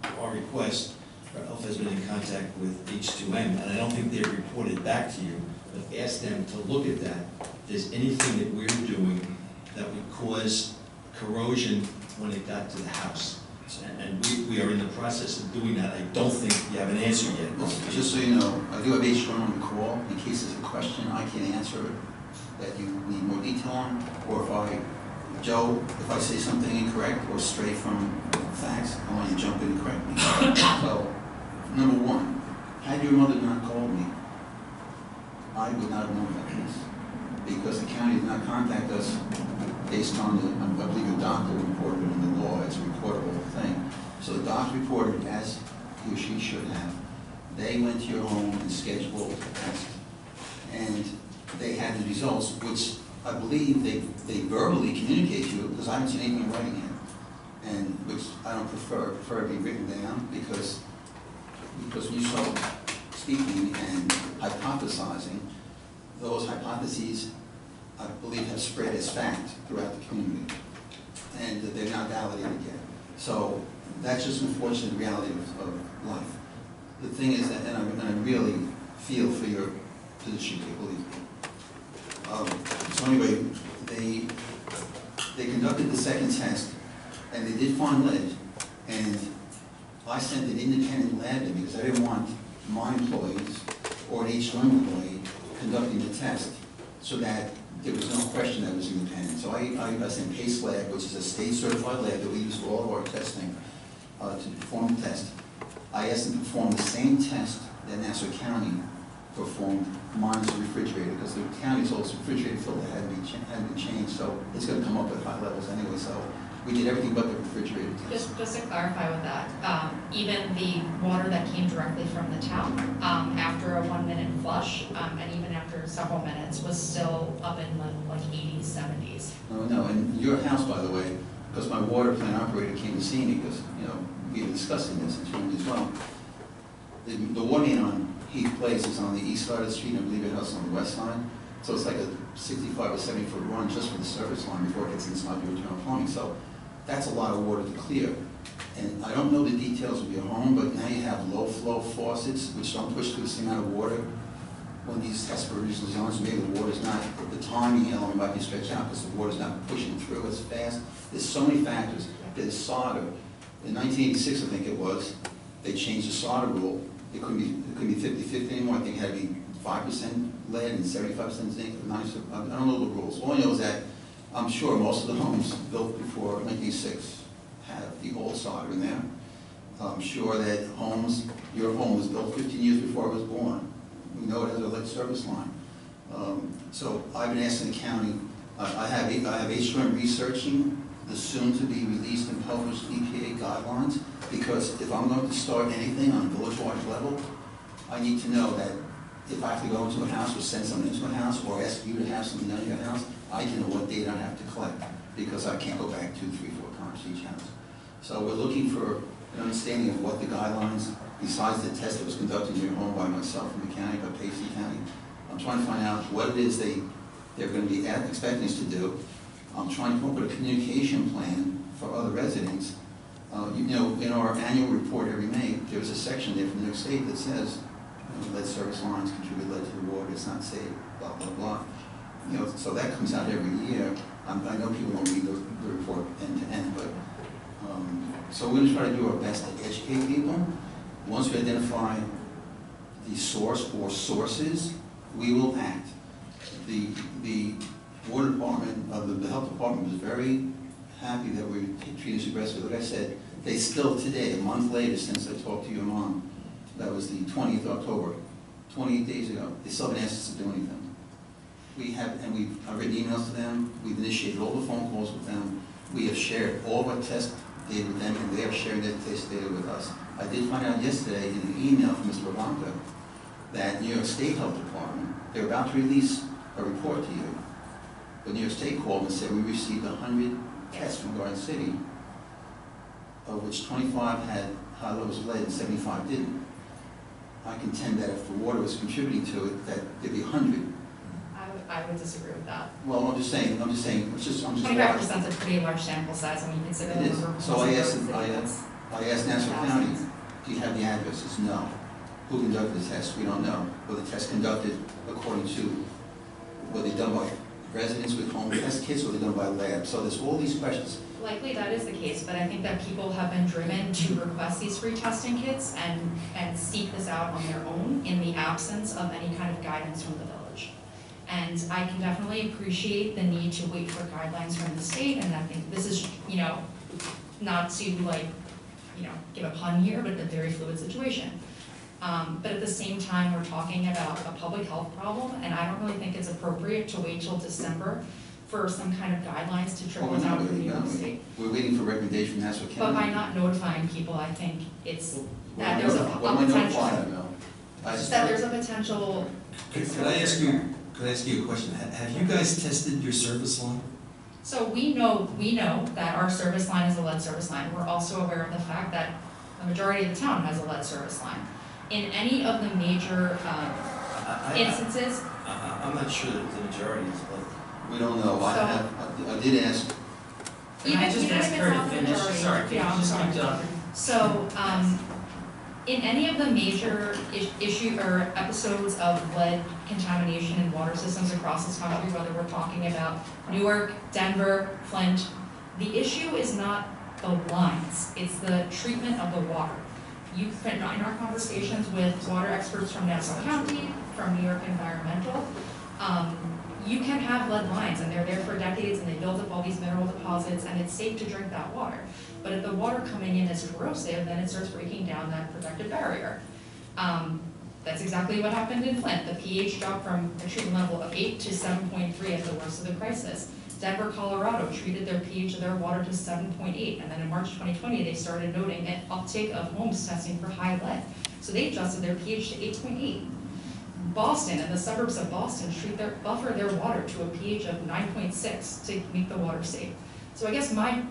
at our request, Ralph has been in contact with H2M, and I don't think they've reported back to you, but ask them to look at that. If there's anything that we're doing that would cause corrosion when it got to the house. And, we, we are in the process of doing that. I don't think you have an answer yet. Just so you know, I do have H one on the call, in case there's a question I can answer that you need more detail on, or if I, Joe, if I say something incorrect or stray from facts, I want you to jump in and correct me. So, number one, had your mother not called me, I would not have known about this, because the county did not contact us based on the, I believe the doctor reported in the law, it's a reportable thing. So the doctor reported as he or she should have. They went to your home and scheduled a test. And they had the results, which I believe they, they verbally communicate to you, because I haven't seen anything in writing. And which I don't prefer, I prefer it be written down, because, because when you start speaking and hypothesizing, those hypotheses, I believe, have spread as fact throughout the community. And that they're not validated yet. So that's just unfortunate reality of, of life. The thing is that, and I, and I really feel for your position, believe. Um, so anyway, they, they conducted the second test, and they did find lead, and I sent an independent lab in because I didn't want my employees or an H1 employee conducting the test, so that there was no question that was independent. So I, I, I sent Pace Lab, which is a state certified lab that we use for all of our testing, uh, to perform the test. I asked them to perform the same test that Nassau County performed minus the refrigerator, because the county told us the refrigerator filter hadn't been, cha- hadn't been changed, so it's gonna come up at high levels anyway, so we did everything but the refrigerator test. Just, just to clarify with that, um, even the water that came directly from the tap, um, after a one-minute flush, um, and even after several minutes, was still up in the like eighties, seventies. No, no, and your house, by the way, because my water plant operator came to see me, because, you know, we were discussing this in terms as well. The, the water main on Heath Place is on the east side of the street, and I believe it has on the west side. So it's like a sixty-five or seventy foot run just for the service line before it gets inside your internal plumbing. So that's a lot of water to clear. And I don't know the details of your home, but now you have low flow faucets, which don't push through the same amount of water when these done, so maybe the water's not, the timing element might be stretched out because the water's not pushing through as fast. There's so many factors. There's solder. In nineteen eighty-six, I think it was, they changed the solder rule. It couldn't be, it couldn't be fifty-fifty anymore. I think it had to be five percent lead and seventy-five percent zinc, or 90 I don't know the rules. All I know is that I'm sure most of the homes built before nineteen six have the old solder in there. I'm sure that homes, your home was built fifteen years before I was born. We know it has a lead service line. Um, So I've been asking the county, I I have, I have H2M researching the soon-to-be-released and published EPA guidelines, because if I'm going to start anything on a village-wide level, I need to know that if I have to go into a house or send someone into a house, or ask you to have something done in your house, I can know what data I have to collect, because I can't go back two, three, four times to each house. So we're looking for an understanding of what the guidelines, besides the test that was conducted in your home by myself and the county, by Pacey County, I'm trying to find out what it is they, they're gonna be expecting us to do. I'm trying to come up with a communication plan for other residents. Uh, you know, in our annual report every May, there's a section there from New York State that says, you know, lead service lines contribute lead to the water, it's not safe, blah, blah, blah. You know, so that comes out every year. Um, I know people don't read the, the report end to end, but, um, so we're gonna try to do our best to educate people. Once we identify the source or sources, we will act. The, the water department, uh, the, the health department was very happy that we treated you aggressively. But I said, they still today, a month later since I talked to your mom, that was the 20th October, 28 days ago, they still haven't asked us to do anything. We have, and we've I've written emails to them, we've initiated all the phone calls with them, we have shared all our test data with them, and they are sharing their test data with us. I did find out yesterday in an email from Mr. Blanca that New York State Health Department, they're about to release a report to you. But New York State called and said, we received 100 cats from Garden City, of which 25 had high levels of lead and 75 didn't. I contend that if the water was contributing to it, that there'd be 100. I, I would disagree with that. Well, I'm just saying, I'm just saying, it's just, I'm just. Twenty-five percent is a pretty large sample size, I mean, consider. It is, so I asked, I, I asked Nassau County, do you have the addresses? No. Who conducted the test? We don't know. Were the tests conducted according to, were they done by residents with home test kits, done by lab? So there's all these questions. Likely that is the case, but I think that people have been driven to request these free testing kits and, and seek this out on their own in the absence of any kind of guidance from the village. And I can definitely appreciate the need to wait for guidelines from the state, and I think this is, you know, not to like, you know, give a pun here, but a very fluid situation. Um, but at the same time, we're talking about a public health problem, and I don't really think it's appropriate to wait till December for some kind of guidelines to trickle we're down from waiting, New York we? State. We're waiting for recommendation from Nassau County. But by not notifying people, I think it's, What that am I there's a notifying- a What am I potential- notifying? I just that there's a potential. Could could I ask you, could I ask you a question? Ha- Have you guys tested your service line? So we know, we know that our service line is a lead service line. We're also aware of the fact that the majority of the town has a lead service line. In any of the major, um, I- I- instances, I- I- I'm not sure that the majority is, but We don't know. I have, I- I did ask, Can I just even ask her to finish? majority. Sorry, can yeah, I'm just sorry. keep going? So, um, in any of the major is- issue or episodes of lead contamination in water systems across this country, whether we're talking about Newark, Denver, Flint, the issue is not the lines, it's the treatment of the water. You've been in our conversations with water experts from Nassau County, from New York Environmental, um, you can have lead lines and they're there for decades and they build up all these mineral deposits and it's safe to drink that water. But if the water coming in is corrosive, then it starts breaking down that protective barrier. Um, that's exactly what happened in Flint. The pH dropped from a treatment level of eight to seven point three at the worst of the crisis. Denver, Colorado treated their pH of their water to seven point eight, and then in March twenty twenty, they started noting an uptake of homes testing for high lead. So they adjusted their pH to eight point eight. Boston and the suburbs of Boston treat their, buffer their water to a pH of nine point six to make the water safe. So I guess my,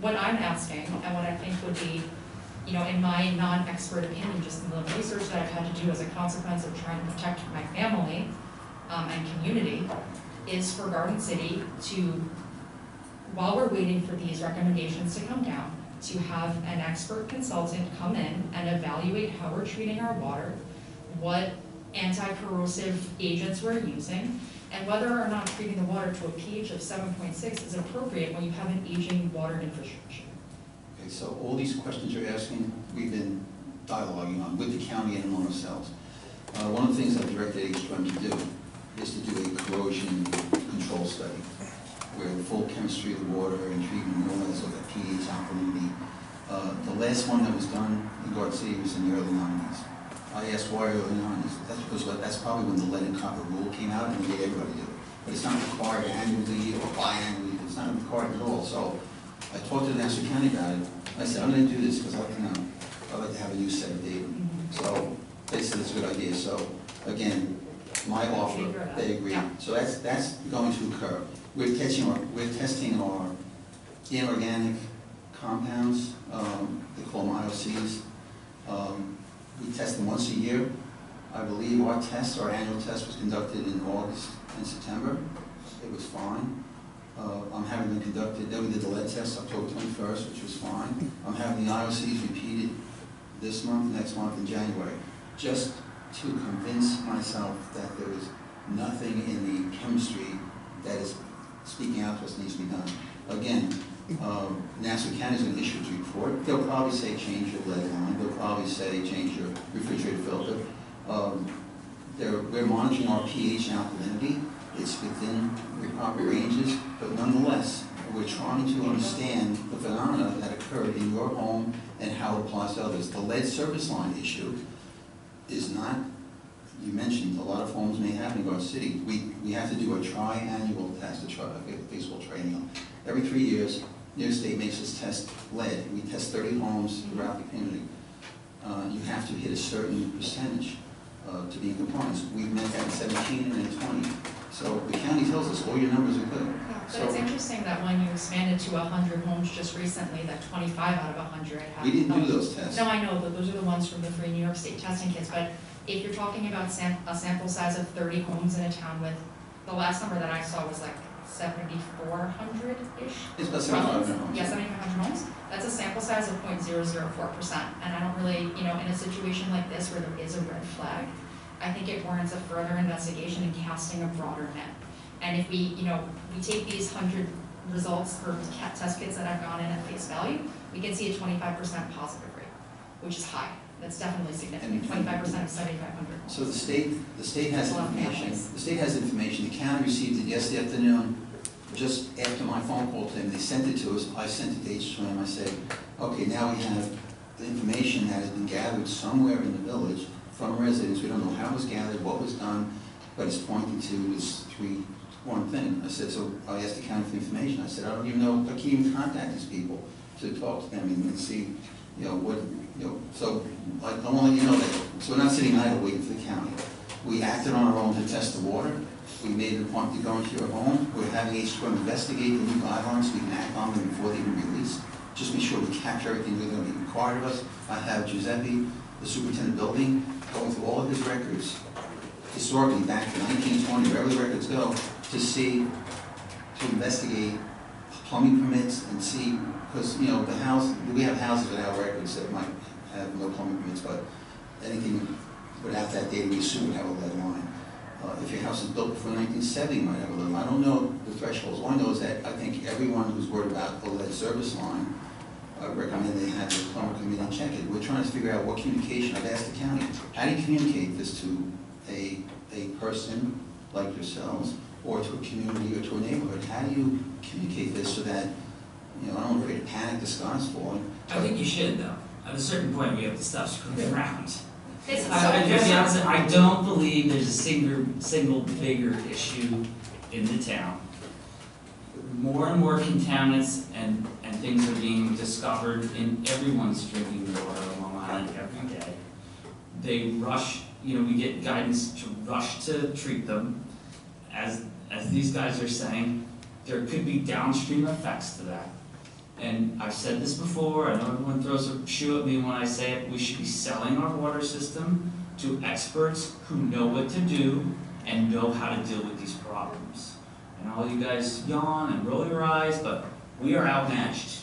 what I'm asking, and what I think would be, you know, in my non-expert opinion, just the research that I've had to do as a consequence of trying to protect my family, um, and community, is for Garden City to, while we're waiting for these recommendations to come down, to have an expert consultant come in and evaluate how we're treating our water, what anti-corrosive agents we're using, and whether or not treating the water to a pH of seven point six is appropriate when you have an aging water infrastructure. Okay, so all these questions you're asking, we've been dialoguing on with the county and among ourselves. Uh, one of the things I've directed H2M to do is to do a corrosion control study, where the full chemistry of the water and treatment, and all that, so that pH, alkalinity. Uh, the last one that was done in Garden City was in the early nineties. I asked why early nineties, that's because that's probably when the lead and copper rule came out and made everybody do it. But it's not required annually or biannually, it's not required at all, so I talked to the Nassau County about it. I said, I'm gonna do this because I, you like to have a new set of data. So they said it's a good idea, so again, my offer, Figure it out. they agree. So that's, that's going to occur. We're testing our, we're testing our inorganic compounds, um, they call them IOCs. Um, we test them once a year. I believe our test, our annual test was conducted in August and September. It was fine. Uh, I'm having them conducted, then we did the lead test October twenty-first, which was fine. I'm having the IOCs repeated this month, next month, in January, just to convince myself that there is nothing in the chemistry that is speaking out to us needs to be done. Again, um, Nassau County's gonna issue its report, they'll probably say change your lead line, they'll probably say change your refrigerator filter. Um, we're monitoring our pH and alkalinity, it's within the proper ranges, but nonetheless, we're trying to understand the phenomena that occurred in your home and how it applies to others. The lead service line issue is not, you mentioned, a lot of homes may have in Garden City. We, we have to do a tri-annual test, a tri, baseball triennial. Every three years, New York State makes us test lead. We test thirty homes throughout the community. Uh, you have to hit a certain percentage, uh, to be in compliance. We've met that in seventeen and in twenty. So the county tells us, all your numbers are good. But it's interesting that when you expanded to hundred homes just recently, that twenty-five out of hundred have. We didn't do those tests. No, I know, but those are the ones from the free New York State testing kits, but if you're talking about sam- a sample size of thirty homes in a town with, the last number that I saw was like seventy-four hundred-ish. It's about 7,500 homes. Yeah, seventy-five hundred homes, that's a sample size of 0.004 percent, and I don't really, you know, in a situation like this where there is a red flag, I think it warrants a further investigation and casting a broader net. And if we, you know, we take these hundred results for test kits that have gone in at face value, we can see a twenty-five percent positive rate, which is high. That's definitely significant, twenty-five percent of seventy-five hundred. So the state, the state has That's a lot of information, the state has information, the county received it yesterday afternoon, just after my phone call to them, they sent it to us, I sent it to H2M, I said, okay, now we have the information that has been gathered somewhere in the village from residents, we don't know how it was gathered, what was done, but it's pointing to this three, one thing. I said, so I asked the county for information, I said, I don't even know, I can't even contact these people to talk to them and see, you know, what, you know, so, like, I want to you know that, so we're not sitting idle waiting for the county. We acted on our own to test the water, we made it a point to go into your home, we're having H2M investigate the new guidelines, we can act on them before they even release. Just be sure we capture everything we're gonna be required of us. I have Giuseppe, the superintendent building, going through all of his records, historically, back to nineteen twenty, wherever the records go, to see, to investigate plumbing permits and see, because, you know, the house, we have houses without records that might have no plumbing permits, but anything without that data, we assume would have a lead line. Uh, if your house is built before nineteen seventy, you might have a lead line. I don't know the thresholds. All I know is that I think everyone who's worried about the lead service line, Uh, I recommend they have the plumber come in and check it. We're trying to figure out what communication, I've asked the county, how do you communicate this to a, a person like yourselves, or to a community or to a neighborhood? How do you communicate this so that, you know, I don't want to create a panic, the sky's falling. I think you should though. At a certain point, we have to stop screwing around. This is so I, I, to be honest, I don't believe there's a single, single bigger issue in the town. More and more contaminants and, things are being discovered in everyone's drinking water on Long Island every day. They rush, you know, we get guidance to rush to treat them. As, as these guys are saying, there could be downstream effects to that. And I've said this before, I know everyone throws a shoe at me when I say it, we should be selling our water system to experts who know what to do and know how to deal with these problems. And all you guys yawn and roll your eyes, but we are outmatched,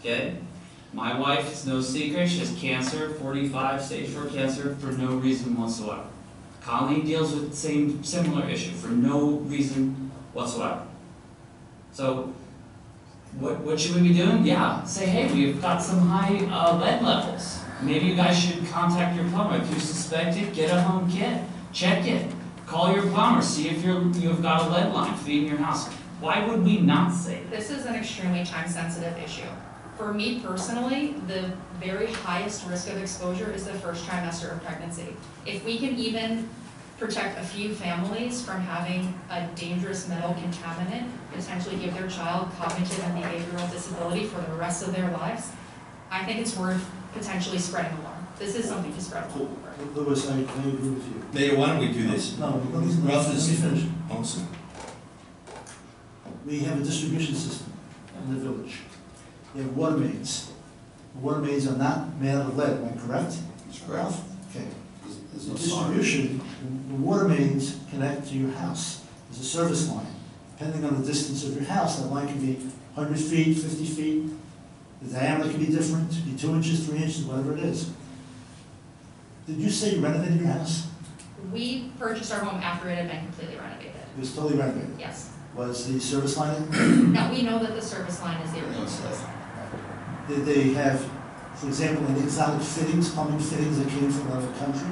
okay? My wife, it's no secret, she has cancer, forty-five, stage four cancer, for no reason whatsoever. Colleen deals with the same, similar issue for no reason whatsoever. So, what, what should we be doing? Yeah, say, hey, we've got some high, uh, lead levels. Maybe you guys should contact your plumber. If you suspect it, get a home kit, check it. Call your plumber, see if you're, you've got a lead line feeding your house. Why would we not say that? This is an extremely time-sensitive issue. For me personally, the very highest risk of exposure is the first trimester of pregnancy. If we can even protect a few families from having a dangerous metal contaminant, potentially give their child cognitive and behavioral disability for the rest of their lives, I think it's worth potentially spreading alarm. This is something to spread alarm over. Louis, I, I agree with you. Mayor, why don't we do this? No, let me, Ralph let is- me finish. Oh, sorry. We have a distribution system in the village. We have water mains. The water mains are not made out of lead, am I correct? That's Ralph? Okay. There's The no sign. distribution, the water mains connect to your house. There's a service line. Depending on the distance of your house, that line can be hundred feet, fifty feet. The diameter can be different, it could be two inches, three inches, whatever it is. Did you say you renovated your house? We purchased our home after it had been completely renovated, It was totally renovated. yes. Was the service line in? Now, we know that the service line is the original service line. Did they have, for example, any exotic fittings, plumbing fittings that came from another country?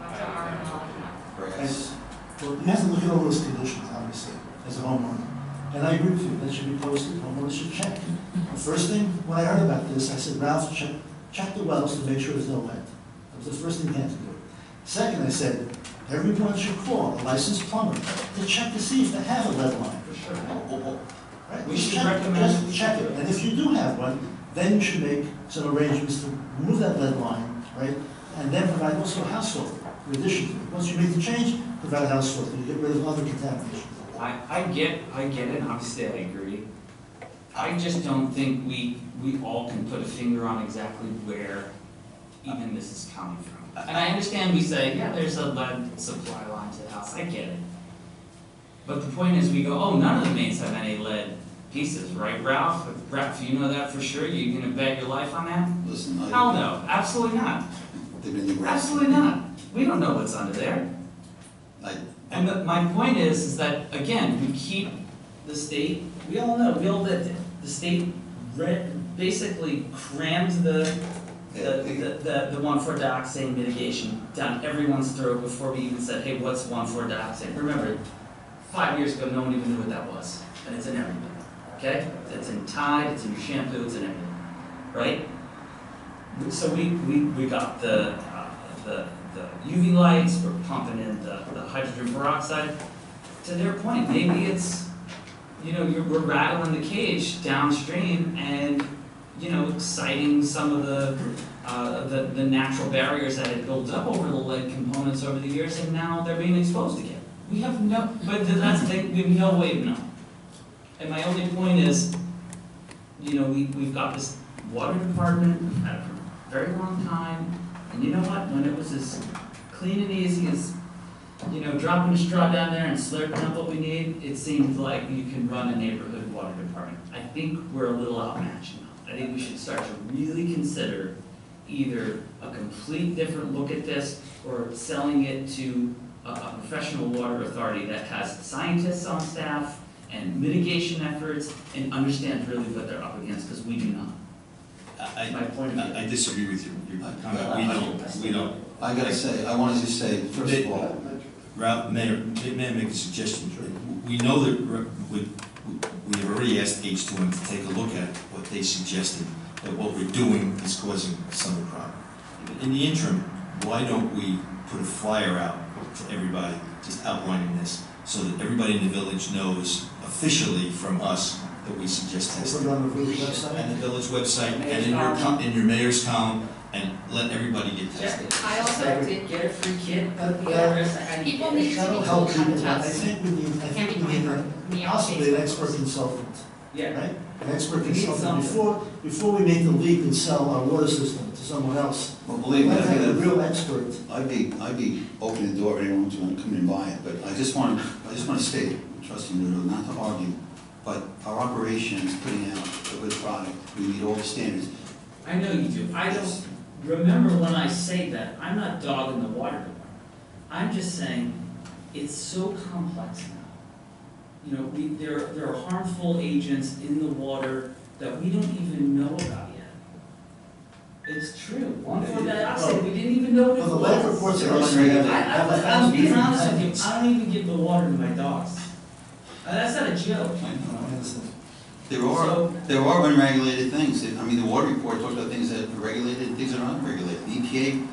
Not to our knowledge, no. Grass. Well, you have to look at all those conditions, obviously, as a homeowner. And I agree with you, that should be posted, homeowners should check. The first thing, when I heard about this, I said, Ralph, check, check the wells to make sure there's no lead. That was the first thing you had to do. Second, I said, everyone should call a licensed plumber to check to see if they have a lead line. For sure. Right? We should check- recommend- Just check it, and if you do have one, then you should make some arrangements to remove that lead line, right? And then provide also a house in addition to it. Once you make the change, provide a house filter, you get rid of other contamination. I, I get, I get it, obviously I agree. I just don't think we, we all can put a finger on exactly where even this is coming from. And I understand we say, yeah, there's a lead supply line to the house, I get it. But the point is, we go, oh, none of the mains have any lead pieces, right, Ralph? Ralph, you know that for sure, you gonna bet your life on that? Listen, I. Hell no, absolutely not, They've in the grass. absolutely not. We don't know what's under there. I, And the, my point is, is that, again, we keep the state, we all know, we all it. The state re- basically crammed the, the, the, the, one four dioxane mitigation down everyone's throat before we even said, hey, what's one four dioxane? Remember, five years ago, no one even knew what that was, and it's in everything, okay? It's in Tide, it's in your shampoo, it's in everything, right? So we, we, we got the, uh, the, the UV lights, we're pumping in the, the hydrogen peroxide. To their point, maybe it's, you know, we're rattling the cage downstream and, you know, citing some of the, uh, the, the natural barriers that had built up over the lead components over the years, and now they're being exposed again. We have no, but that's the thing, we have no way of knowing. And my only point is, you know, we, we've got this water department, we've had for a very long time, and you know what, when it was as clean and easy as, you know, dropping a straw down there and slurping up what we need, it seemed like you can run a neighborhood water department. I think we're a little outmatched now. I think we should start to really consider either a complete different look at this or selling it to a, a professional water authority that has scientists on staff and mitigation efforts and understands really what they're up against, because we do not. I, My point of view. I I disagree with you. You- I- We don't, we don't. I gotta say, I wanted to say, first of all, Ralph, Mayor, may I make a suggestion? We know that, re- we, we have already asked H2M to take a look at what they suggested, that what we're doing is causing some of the problem. In the interim, why don't we put a flyer out to everybody, just outlining this, so that everybody in the village knows officially from us that we suggest Put it on the village website. And the village website, and in your, co- in your mayor's column, and let everybody get tested. I also, did get a free kit, That- that- people need to be That'll told help how to I test. think we need, I Can't think be we need coming a- from me on possibly an Facebook. expert consultant, Yeah, right? An expert We need consultant, something. before, before we make the leap and sell our water system to someone else. well, believe me, I Let's think have a that- real expert. I'd be, I'd be opening the door for anyone who wants to come in and buy it, but I just want, I just want to state, trust me, Lou, not to argue, but our operation is putting out a good product. We meet all the standards. I know you do. I don't, remember when I say that, I'm not dogging the water department. I'm just saying, it's so complex now. You know, we, there, there are harmful agents in the water that we don't even know about yet. It's true, one form dioxide, we didn't even know what it Well, was. the lab reports are I, unregulated. I, I'm being honest with you, I don't even give the water to my dogs. Uh, that's not a joke. There are, So- there are unregulated things. I mean, the water report talks about things that are regulated, and things that are unregulated. The EPA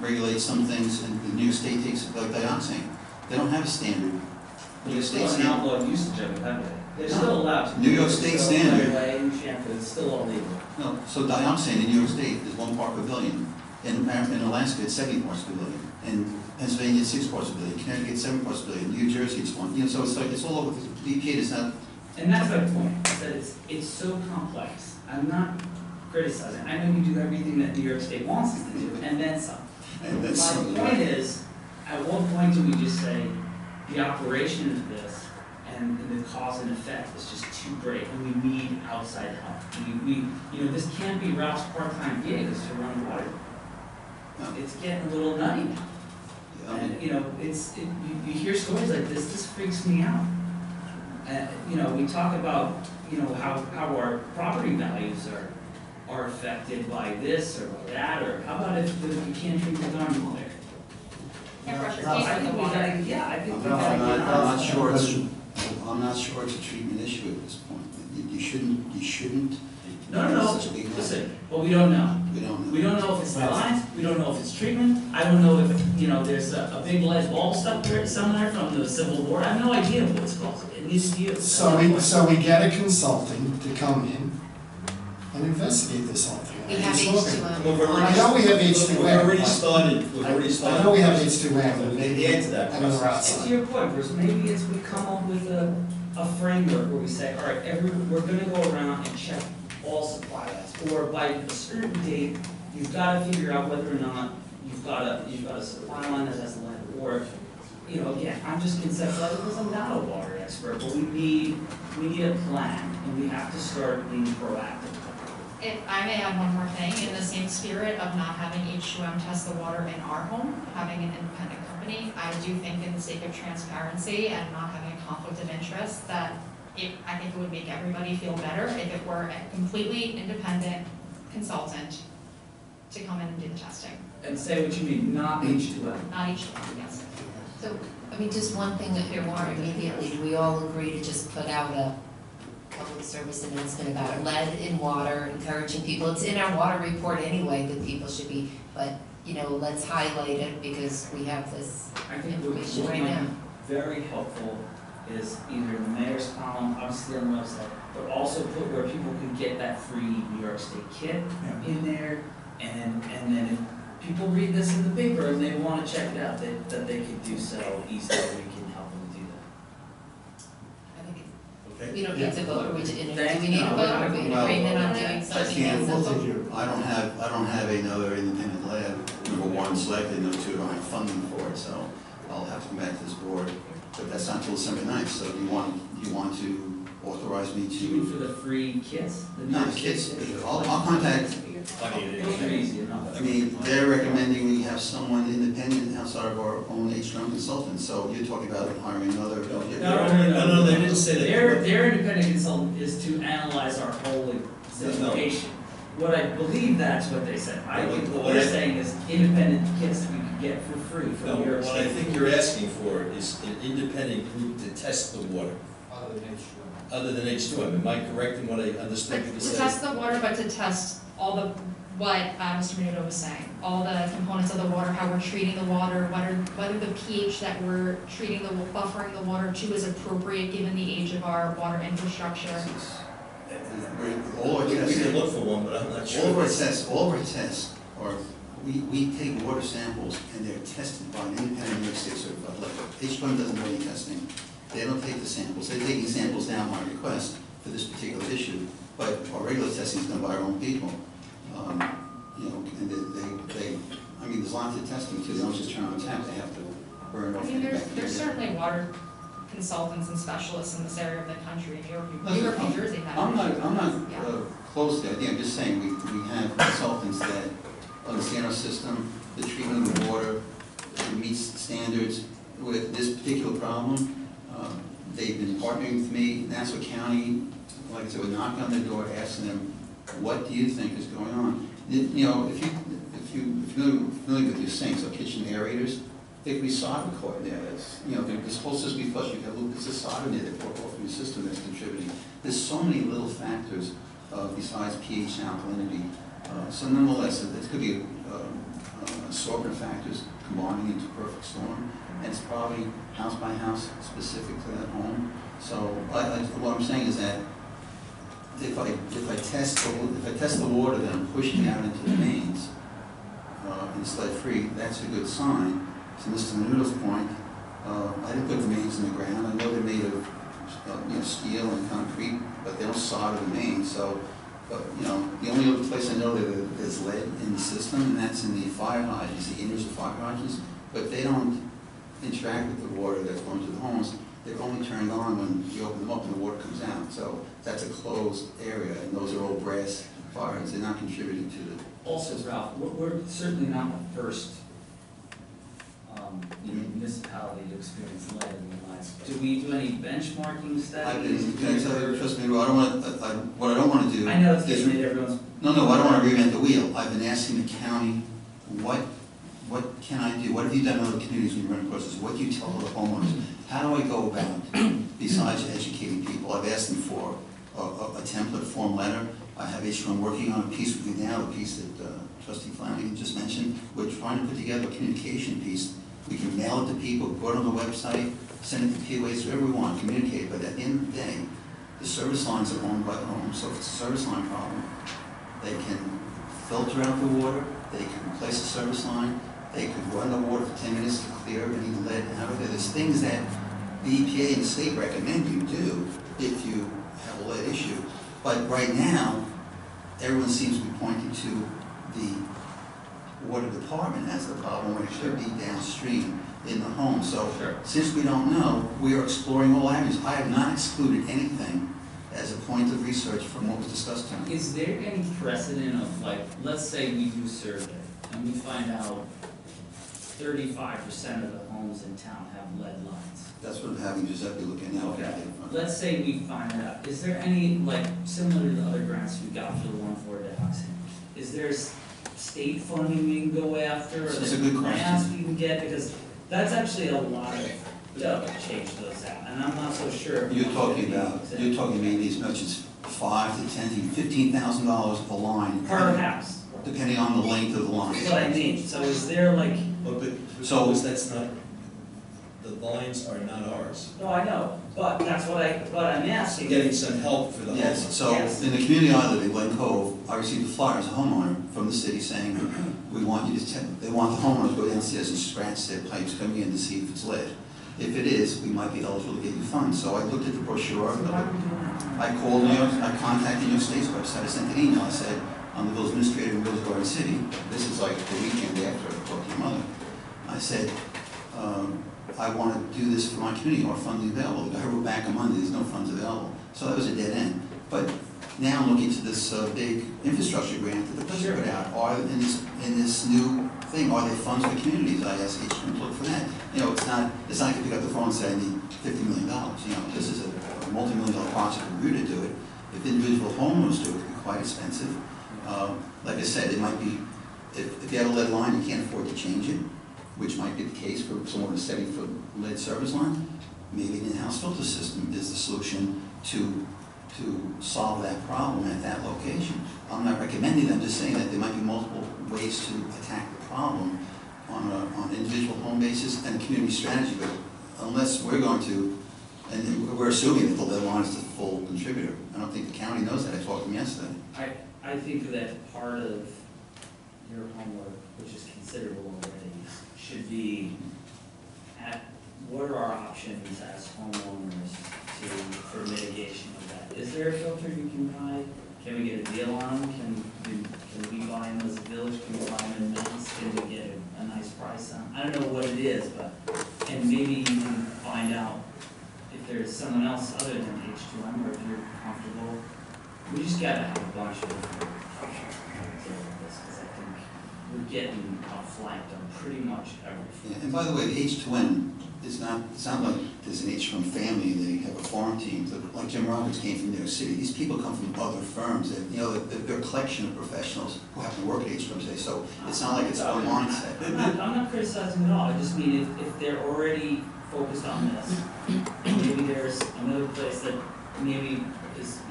regulates some things, and the New York State takes, like dioxane. They don't have a standard. New York still State an standard. outlawed usage of it, haven't they? They're still allowed to. New York State still standard. And Shanford, it's still all legal. No, so dioxane in New York State is one part per billion. In, in Alaska, it's seventy parts per billion. In Pennsylvania, it's six parts per billion. Connecticut, seven parts per billion. New Jersey, it's one. You know, so it's like, it's all over. The EPA does not, And that's my point, is that it's, it's so complex. I'm not criticizing, I know you do everything that New York State wants us to do, and then some. and that's something. My point is, at what point do we just say, the operation of this and the cause and effect is just too great, and we need outside help? We, we, you know, this can't be Ralph's part-time gig, is to run water. It's getting a little nutty now. And, you know, it's, it, you, you hear stories like this, this freaks me out. And, you know, we talk about, you know, how, how our property values are, are affected by this or by that, or how about if, if you can't drink the darn water? Can't brush your I teeth in think the we water. gotta, yeah, I think I'm we not, gotta I'm get not, I'm not on. sure it's, I'm not sure it's a treatment issue at this point. You, you shouldn't, you shouldn't. No, no, no, Such a big matter. listen, but we don't know. We don't know. We don't know if it's the lines, we don't know if it's treatment, I don't know if, you know, there's a, a big lead ball stuck there somewhere from the Civil War, I have no idea what it's called, it needs to. So we, so we get a consultant to come in and investigate this whole thing. We have It's H2M. We've I know we have H2M. We've already started, we've already started. I know we have H two M, Maybe add to that and other process. And outside. to your point, Bruce, maybe it's we come up with a, a framework where we say, all right, every, we're gonna go around and check all supply lines. Or by a certain date, you've gotta figure out whether or not you've got a, you've got a supply line that has lead. Or, you know, again, I'm just conceptualizing because I'm not a water expert, but we need, we need a plan and we have to start being proactive. If I may add one more thing, in the same spirit of not having H2M test the water in our home, having an independent company, I do think in the sake of transparency and not having a conflict of interest, that it, I think it would make everybody feel better if it were a completely independent consultant to come in and do the testing, And say what you mean, not H two M. not H2M, yes. So, I mean, just one thing that here more immediately, do we all agree to just put out a public service announcement about lead in water, encouraging people, it's in our water report anyway, that people should be, but, you know, let's highlight it because we have this I think what information right might now. be very helpful is either in the mayor's column, obviously on the website, but also put where people can get that free New York State kit in there. And, and then if people read this in the paper and they wanna check it out, that, that they could do so easily, we can help them do that. I think Okay. We don't need to vote, or we, do we need a Thank you. vote, or we Well, agreement on doing I something can't, else? We'll I don't have, I don't have another independent lab, number one selected, number two, I don't have funding for it, so I'll have to come back to this board. But that's not till December ninth, so do you want, do you want to authorize me Even to? for the free kits, the No, York the kits. I'll, I'll contact, Plenty of Those are it. easy enough. I mean, they're recommending we have someone independent outside of our own H2M consultant, so you're talking about hiring another. No, no, no, No, no, they didn't say that. Their, their independent consultant is to analyze our whole situation. What I believe that's what they said. I think what what we're saying is independent kits we could get for free from New York what I think you're asking for is an independent group to test the water, Other than H2M. other than H two M. Am I correct in what I understood you But to to say? test the water, but to test all the, what uh, Mr. Menudo was saying, all the components of the water, how we're treating the water, whether, whether the pH that we're treating the, buffering the water to is appropriate given the age of our water infrastructure. All our We we can look for one, but I'm not sure. all of our tests, all of our tests are, we, we take water samples and they're tested by an independent New York State certified lab. H2M doesn't do any testing. They don't take the samples, they're taking samples down by request for this particular issue, but our regular testing is done by our own people. Um, You know, and they, they, they, I mean, there's lots of testing too, they don't just turn on a tap, they have to burn I mean, there's, there's certainly water consultants and specialists in this area of the country, New York, New Listen, York, New I'm- Jersey have. I'm not, I'm not Yeah. uh, close to the idea, I'm just saying, we, we have consultants that understand our system, the treatment of the water, it meets standards with this particular problem. Uh, They've been partnering with me, Nassau County, like I said, would knock on their door, asking them, what do you think is going on? You know, if you, if you, if you're familiar with your sinks or kitchen aerators, they could be solder in there, you know, this whole system, because you have little bits of solder there that pour off in your system that's contributing. There's so many little factors uh, besides pH and alkalinity. Uh, So nonetheless, it could be a uh, assortment of factors combining into a perfect storm, and it's probably house by house specific to that home. So I, I, what I'm saying is that if I, if I test, the if I test the water that I'm pushing out into the mains, uh, and it's lead-free, that's a good sign. To Mr. Menudo's point, uh, I didn't put the mains in the ground, I know they're made of, uh, you know, steel and concrete, but they don't solder the mains, so, but, you know, the only other place I know that there's lead in the system, and that's in the fire hydrants, the innards of fire hydrants, but they don't interact with the water that's going to the homes, they're only turned on when you open them up and the water comes out, so that's a closed area, and those are all brass fire hydrants, they're not contributing to the Also, Ralph, we're, we're certainly not the first, um, you know, municipality to experience lead in the lines. Do we do any benchmarking studies? been, can I tell you, trust me, I don't want, I, I- what I don't want to do. I know it's is- made everyone's. No, no, I don't want to reinvent the wheel. I've been asking the county, what, what can I do? What have you done in other communities when you run across this? What do you tell the homeowners? How do I go about, besides educating people? I've asked them for a, a a template form letter. I have issue, I'm working on a piece with you now, the piece that uh, trustee Flanagan just mentioned. We're trying to put together a communication piece. We can mail it to people, put it on the website, send it to POAs, whoever we want, communicate. But at the end of the day, the service lines are owned by home, so if it's a service line problem, they can filter out the water, they can replace the service line, they could run the water for ten minutes to clear any lead out of it. There's things that the EPA and the state recommend you do if you have a lead issue. But right now, everyone seems to be pointing to the water department as the problem, when it should be downstream in the home. So since we don't know, we are exploring all avenues. I have not excluded anything as a point of research from what was discussed tonight. Is there any precedent of like, let's say we do survey and we find out thirty-five percent of the homes in town have lead lines? That's what I'm having Giuseppe look at now. Okay, let's say we find out, is there any, like, similar to the other grants we got for the one for Dioxane? Is there s- state funding we can go after, or That's a good grants question. we can get? Because that's actually a lot of dough to change those out, and I'm not so sure. if You're talking about, you're talking maybe as much as five to ten, even fifteen thousand dollars a line. Per house, Depending on the length of the line. that's what I mean, so is there like, But, but, So- because that's not, the lines are not ours. no, I know, but that's what I, what I'm asking. Getting some help for the homeowner. Yes, so Yes. in the community I live in, Glen Cove, I received a flyer as a homeowner from the city saying, we want you to, te- they want the homeowners to go downstairs and scratch their pipes coming in to see if it's lead. If it is, we might be eligible to get you funds. So I looked at the brochure, I called New York, I contacted New York State's website, I sent an email, I said, I'm the village administrator in Village Garden City. This is like the weekend after I talked to your mother. I said, um, I want to do this for my community, are funding available? The guy wrote back on Monday, there's no funds available. So that was a dead end. But now I'm looking to this uh, big infrastructure grant that the president put out. Are, in this, in this new thing, are there funds for communities? I asked each one to look for that. You know, it's not, it's not like you pick up the phone and say, I need fifty million dollars. You know, this is a a multi-million dollar project for you to do it. If individual homeowners do it, it be quite expensive. Um, Like I said, it might be, if, if you have a lead line, you can't afford to change it, which might be the case for someone with a seventy-foot lead service line. Maybe an in-house filter system is the solution to, to solve that problem at that location. I'm not recommending them, just saying that there might be multiple ways to attack the problem on a, on an individual home basis and community strategy, but unless we're going to, and we're assuming that the lead line is the full contributor. I don't think the county knows that, I talked to them yesterday. I, I think that part of your homework, which is considerable already, should be at, what are our options as homeowners to, for mitigation of that? Is there a filter you can buy? Can we get a deal on them? Can, can we buy them as a village? Can we buy them in mass? Can we get a, a nice price on? I don't know what it is, but, and maybe you can find out if there's someone else other than H two M, or if you're comfortable we just gotta have a bunch of options we're getting outflanked on pretty much everything. And by the way, the H2M is not, it's not like there's an H from family, they have a farm team, like Jim Roberts came from New York City, these people come from other firms, that, you know, they're, a collection of professionals who happen to work at H today, so it's not like it's a one mindset. I'm not, I'm not criticizing at all, I just mean if, if they're already focused on this, maybe there's another place that maybe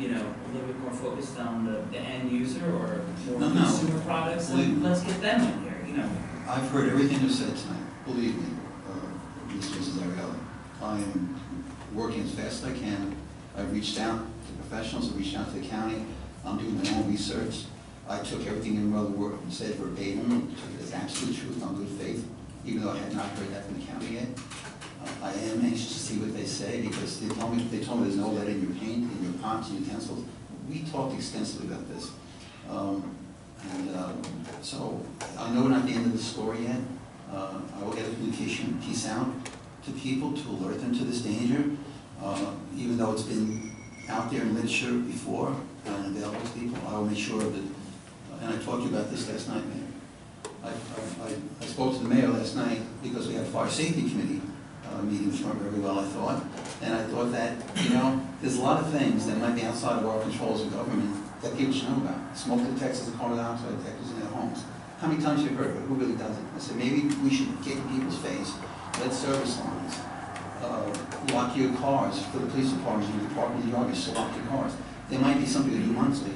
you know, a little bit more focused on the, the end user or more No, no. consumer products, Believe then me. let's get them in here, you know. I've heard everything you've said tonight, believe me, uh, Mr. and Mrs. Ariella. I am working as fast as I can. I've reached out to professionals, I've reached out to the county, I'm doing my own research. I took everything in Mother Word and said verbatim, took it as absolute truth on good faith, even though I had not heard that from the county yet. Uh, I am anxious to see what they say, because they told me, they told me there's no lead in your paint, in your pots, and utensils. We talked extensively about this. Um, and, um, so, I know we're not at the end of the story yet. Uh, I will get a communication piece out to people to alert them to this danger, uh, even though it's been out there in literature before and available to people. I will make sure that, and I talked to you about this last night, Mayor. I, I, I- spoke to the mayor last night because we had a fire safety committee uh, meeting, which went very well, I thought. And I thought that, you know, there's a lot of things that might be outside of our controls of government that people should know about. Smoke detectors and carbon dioxide detectors in their homes. How many times have you heard of it? Who really does it? I said, maybe we should get in people's face, lead service lines, uh, lock your cars for the police department, your department of yard, you should lock your cars. There might be something to do monthly.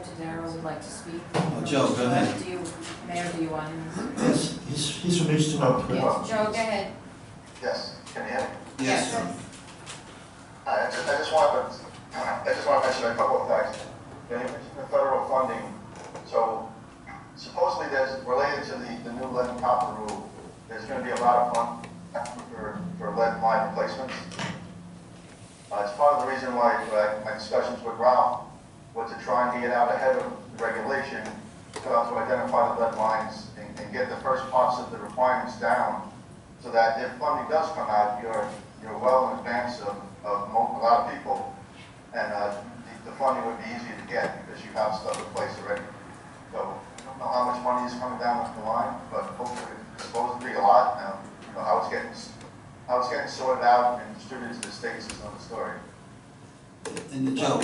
Excuse me, Joe Tadaro would like to speak. Oh, Joe, go ahead. Do you, Mayor, do you want him? Yes, he's, he's from H2M. Yes, Joe, go ahead. Yes, can you hear me? Yes. I just, I just want to, I just want to mention a couple of things. You know, the federal funding, so supposedly there's, related to the, the new lead and copper rule, there's gonna be a lot of fund for, for lead line replacements. Uh, it's part of the reason why, uh, my discussions with Ralph were to try and get out ahead of the regulation, to to identify the lead lines and, and get the first parts of the requirements down, so that if funding does come out, you're, you're well in advance of, of a lot of people, and, uh, the, the funding would be easier to get because you have stuff in place already. So, I don't know how much money is coming down the line, but hopefully it's supposed to be a lot, now, you know, how it's getting, how it's getting sorted out and distributed to the states is another story. And Joe,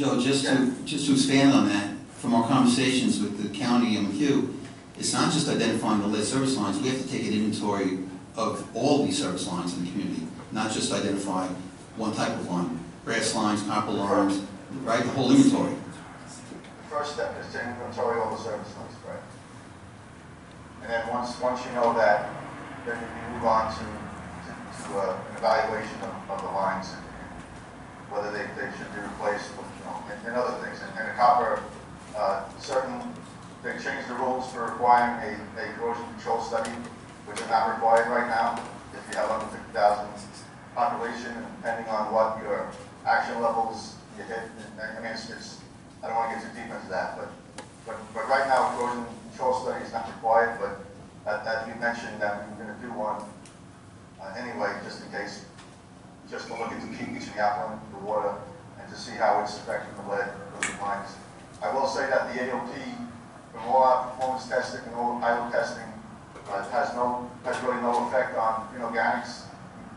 Joe, just to, just to expand on that, from our conversations with the county and with you, it's not just identifying the lead service lines, we have to take an inventory of all these service lines in the community, not just identify one type of line, brass lines, copper lines, right, the whole inventory. The first step is to inventory all the service lines, right? And then once, once you know that, then you move on to, to, to uh, an evaluation of, of the lines and whether they, they should be replaced, know, and, and other things. And, and the copper, uh, certain, they changed the rules for requiring a, a corrosion control study, which is not required right now. If you have under fifty thousand population, and depending on what your action levels you hit, and, I mean, it's, it's, I don't wanna get too deep into that, but, but, but right now, corrosion control study is not required, but as, you mentioned, that we were gonna do one, uh, anyway, just in case, just to look at the pH in the the water, to see how it's affecting the lead of the lines. I will say that the AOP, from all our performance testing and all the pilot testing, uh, has no, has really no effect on inorganics,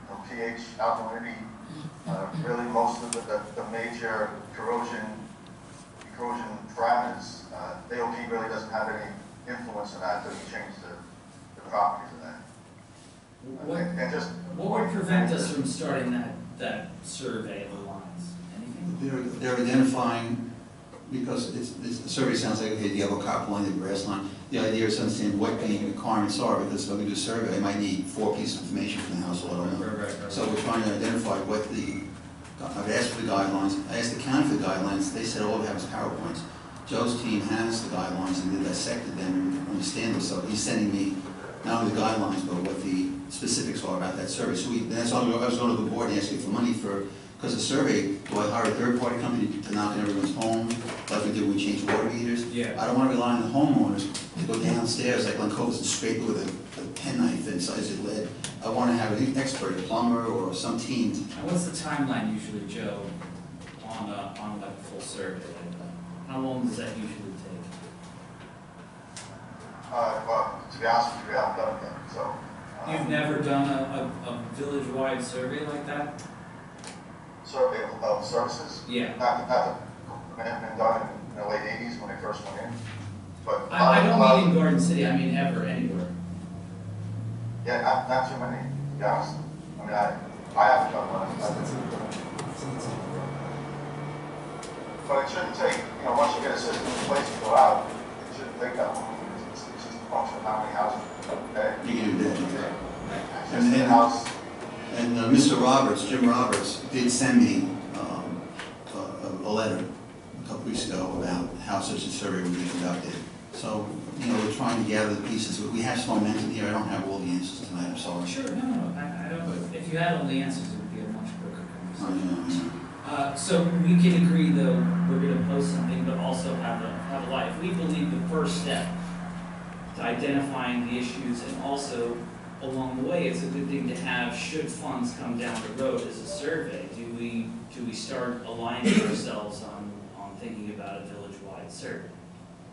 no pH, alkalinity, uh, really most of the, the, the major corrosion, corrosion parameters, uh, AOP really doesn't have any influence on that, doesn't change the, the properties of that. What, And and just, what would prevent us from starting that, that survey of the lines? Anything? They're, they're identifying, because it's, it's, the survey sounds like, okay, the yellow copper line, the brass line. The idea is to understand what the requirements are, because when we do a survey, they might need four pieces of information from the household, I don't know. Right, right, right. So we're trying to identify what the, I've asked for the guidelines, I asked the county for the guidelines, they said all they have is PowerPoints. Joe's team has the guidelines and they dissected them and understand them, so he's sending me not only the guidelines, but what the specifics are about that survey. So we, that's all, I was going to the board and asking for money for, because the survey, do I hire a third-party company to knock on everyone's home, like we do when we change water meters? Yeah. I don't want to rely on the homeowners to go downstairs like Glen Cove and scrape it with a, a penknife and size it lead. I want to have an expert, a plumber or some team And what's the timeline usually, Joe, on a, on like a full survey? Like, How long does that usually take? Uh, well, to be honest with you, we haven't done it yet, so. uh, You've never done a, a, a village-wide survey like that? Survey of- of services, Yeah. not, not, it had been done in the late eighties when they first went in, but. I, I don't uh, mean in Garden City, I mean ever, anywhere. Yeah, not, not too many, to be honest. I mean, I, I haven't done one. But it shouldn't take, you know, once you get a system in place to go out, it shouldn't take that long. It's, it's just a function of how many houses. uh, You can do that. Access And to the then- house, And uh, Mr. Roberts, Jim Roberts, did send me um, a, a letter a couple weeks ago about how such a survey would be conducted. So, you know, we're trying to gather the pieces. But we have some momentum here. I don't have all the answers tonight, I'm sorry. Sure, no, no, I, I don't, if you had all the answers, it would be a much quicker I conversation. know, I know. Uh, so we can agree though, we're gonna post something, but also have a, have a. If we believe the first step to identifying the issues and also along the way, it's a good thing to have, should funds come down the road as a survey. Do we, do we start aligning ourselves on, on thinking about a village-wide survey?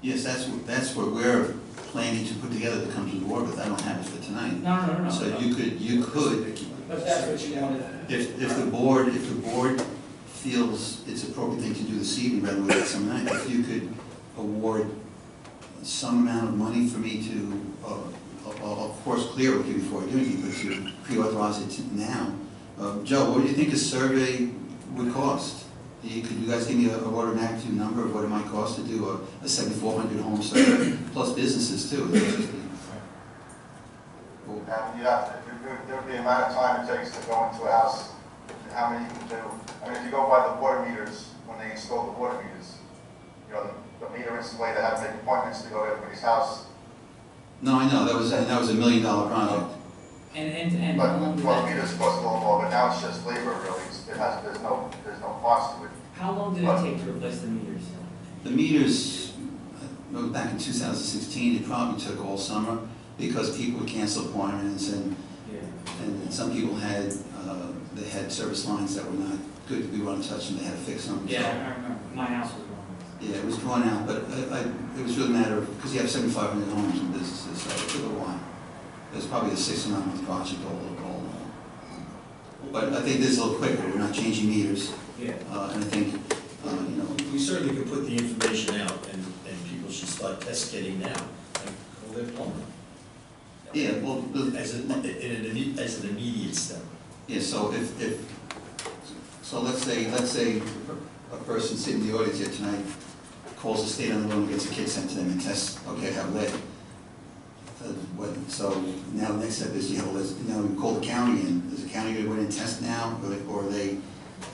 Yes, that's, what- that's what we're planning to put together to come to the board with. I don't have it for tonight. No, no, no, no. So you could, you could, But that's what you wanted. if, if the board, if the board feels it's appropriate thing to do this evening rather than wait some night, if you could award some amount of money for me to, uh, of course, clear with you before I do anything, but to pre-authorize it now. Uh, Joe, what do you think a survey would cost? You- Could you guys give me a a order of magnitude number of what it might cost to do a- a 7,400 home survey, plus businesses too? you have, to- there- there'd be the amount of time it takes to go into a house, how many you can do. I mean, if you go by the water meters, when they install the water meters, you know, the, the meter installer, they have to make appointments to go to everybody's house. No, I know, that was, that was a million dollar project. And, and, and But, how long did well, that, meters cost a little more, but now it's just labor really, It's- it has, there's no, there's no cost to it. how long did it take to replace the meters? The meters, uh, back in 2016, it probably took all summer because people would cancel appointments and, Yeah. and some people had, uh, they had service lines that were not good to be run touch and they had to fix them. So, Yeah, I remember, my house was wrong. Yeah, it was drawn out, but I, I, it was really a matter of, because you have 7,500 homes and businesses, so it took a while. It was probably a six or nine month project all, all. But I think this is a little quicker, we're not changing meters, Yeah. uh, and I think, uh, you know, We certainly could put the information out and, and people should start test kitting now, and call their plumber. yeah, well, the, As an, in an, as an immediate step. Yeah, so if, if, so let's say, let's say a person sitting in the audience here tonight calls the state on the loan, gets a kit sent to them and tests, okay, have lead. Uh, what, so now the next step is you have a list, you know, call the county and is the county gonna go in and test now, or they, or they,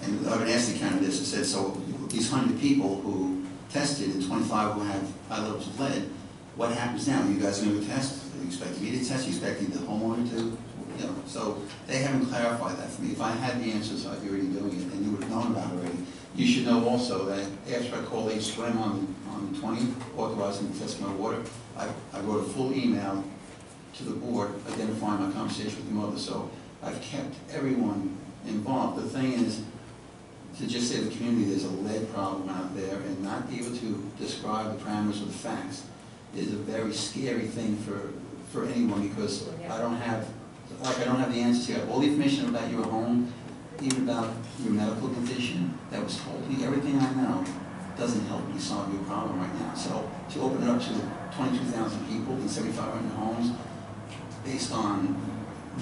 and I've been asked the county this, I said, so these hundred people who tested and twenty-five who have high levels of lead, what happens now? You guys gonna test? Are you expecting me to test? Are you expecting the homeowner to? You know, so they haven't clarified that for me. If I had the answers, I'd be already doing it, and you would have known about it already. You should know also that after I called H2M on, on the twentieth, authorizing the test of my water, I, I wrote a full email to the board identifying my conversation with the mother, so I've kept everyone involved. The thing is, to just say to the community there's a lead problem out there and not be able to describe the parameters of the facts is a very scary thing for, for anyone, because I don't have, like, I don't have the answers here. All the information about your home, even about your medical condition, that was told me, everything I know doesn't help me solve your problem right now. So to open it up to twenty-two thousand people in seventy-five hundred homes, based on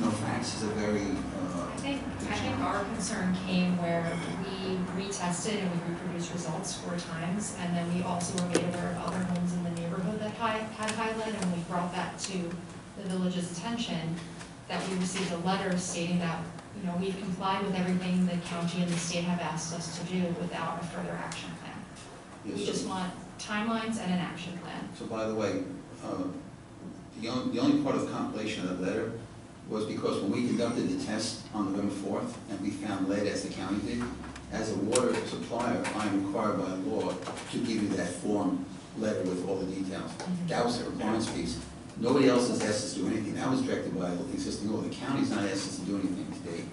no facts, is a very, uh, I think, I think our concern came where we retested and we reproduced results four times, and then we also were made aware of other homes in the neighborhood that had high lead, and we brought that to the village's attention, that we received a letter stating that, you know, we've complied with everything the county and the state have asked us to do without a further action plan. Yes, We sir. just want timelines and an action plan. So by the way, uh, the only, the only part of the compilation of that letter was because when we conducted the test on November fourth, and we found lead as the county did, as a water supplier, I am required by law to give you that form letter with all the details. That was the requirements piece. Nobody else has asked us to do anything. That was directed by the existing law. The county's not asked us to do anything today.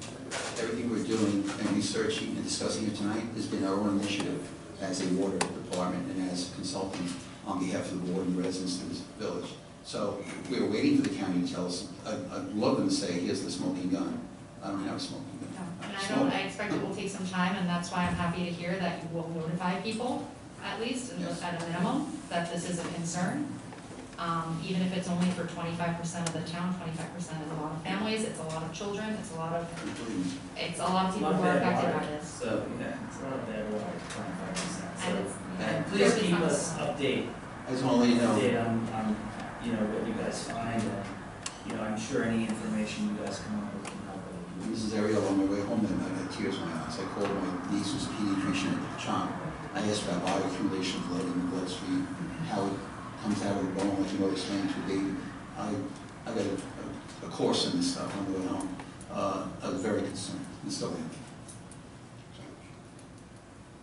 Everything we're doing and researching and discussing here tonight has been our own initiative as a water department and as consultants on behalf of the board and residents of this village. So we're waiting for the county to tell us, I'd, I'd love them to say, here's the smoking gun. I don't have a smoking gun. And I don't, I expect it will take some time, and that's why I'm happy to hear that you will notify people, at least, and Yes. at a minimum, that this is a concern. Um, even if it's only for twenty-five percent of the town, twenty-five percent is a lot of families, it's a lot of children, it's a lot of, it's a lot of people who are affected by this. So, yeah, it's not a bad water, twenty-five percent, And so. it's, And please it's keep not- us update, I just wanna let you know. update on, on, you know, what you guys find, and, you know, I'm sure any information you guys come up with can help other people. Mrs. Ariel, on my way home that night, I had tears in my eyes. I called my niece, who's a pediatrician at the child. I asked about bioaccumulation of blood in the bloodstream, how it comes out of the bone, like you know, to a baby. I, I got a, a- a course in this stuff on the way home. Uh, I was very concerned, and so am.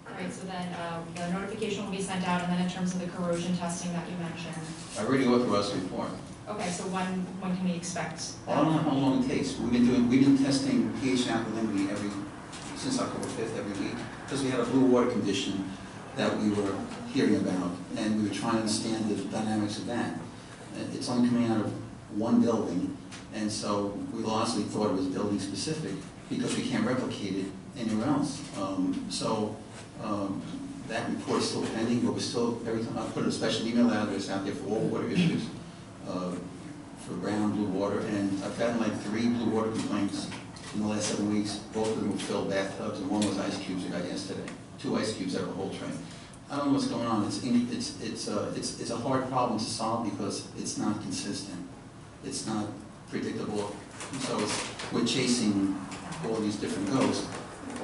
Alright, so then, uh, the notification will be sent out, and then in terms of the corrosion testing that you mentioned, I already authorized the report. okay, so when, when can we expect I don't know how long it takes. We've been doing, we've been testing pH alkalinity every, since October fifth, every week, because we had a blue water condition that we were hearing about, and we were trying to understand the dynamics of that. It's only coming out of one building, and so we largely thought it was building specific, because we can't replicate it anywhere else. Um, so, um, that report is still pending, but we're still, every time, I put a special email address out there for all water issues, uh, for brown, blue water, and I've gotten like three blue water complaints in the last seven weeks. Both of them were filled bathtubs, and one was ice cubes I got yesterday, two ice cubes out of a whole train. I don't know what's going on, it's, in- it's, it's, uh, it's, it's a hard problem to solve because it's not consistent. It's not predictable, so it's, we're chasing all these different goals.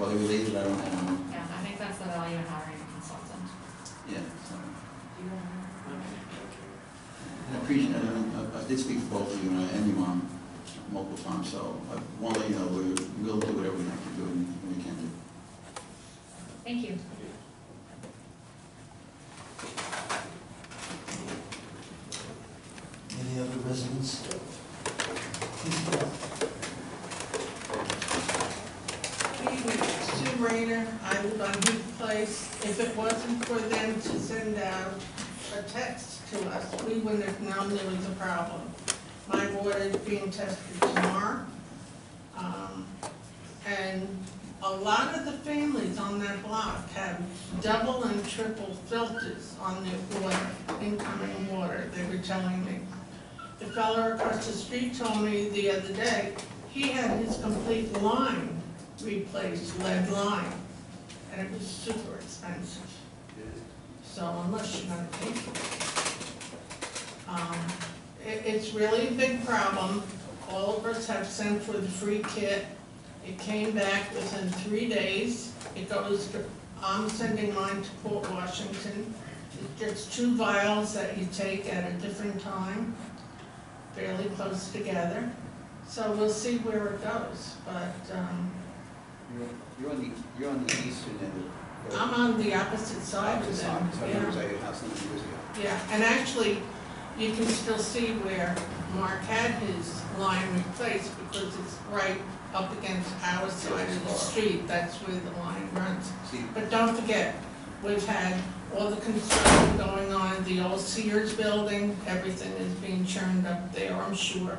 Are they related, I don't, I don't know, Yeah, I think that's the value in hiring a consultant. yeah, so. I appreciate, I, I did speak to both of you and I- and your mom multiple times, so I want to let you know, we'll do whatever we have to do and we can do. Thank you. Any other residents? Please go. Sue Rayner, I live on Heath Place. If it wasn't for them to send out a text to us, we wouldn't have known there was a problem. My water is being tested tomorrow. Um, And a lot of the families on that block have double and triple filters on their water, incoming water, they were telling me. The fellow across the street told me the other day, he had his complete line replaced, lead line, and it was super expensive. So unless you're gonna pay for it. Um, it, it's really a big problem. All of us have sent for the free kit. It came back within three days. It goes, to- I'm sending mine to Port Washington. It gets two vials that you take at a different time, fairly close together. So we'll see where it goes, but, um, You're- You're on the, you're on the eastern end of. I'm on the opposite side of Opposite them, side, so I yeah. your house a number of. Yeah, and actually, you can still see where Mark had his line replaced because it's right up against our side of the street, that's where the line runs. See, But don't forget, we've had all the construction going on, the old Sears building, everything is being churned up there, I'm sure.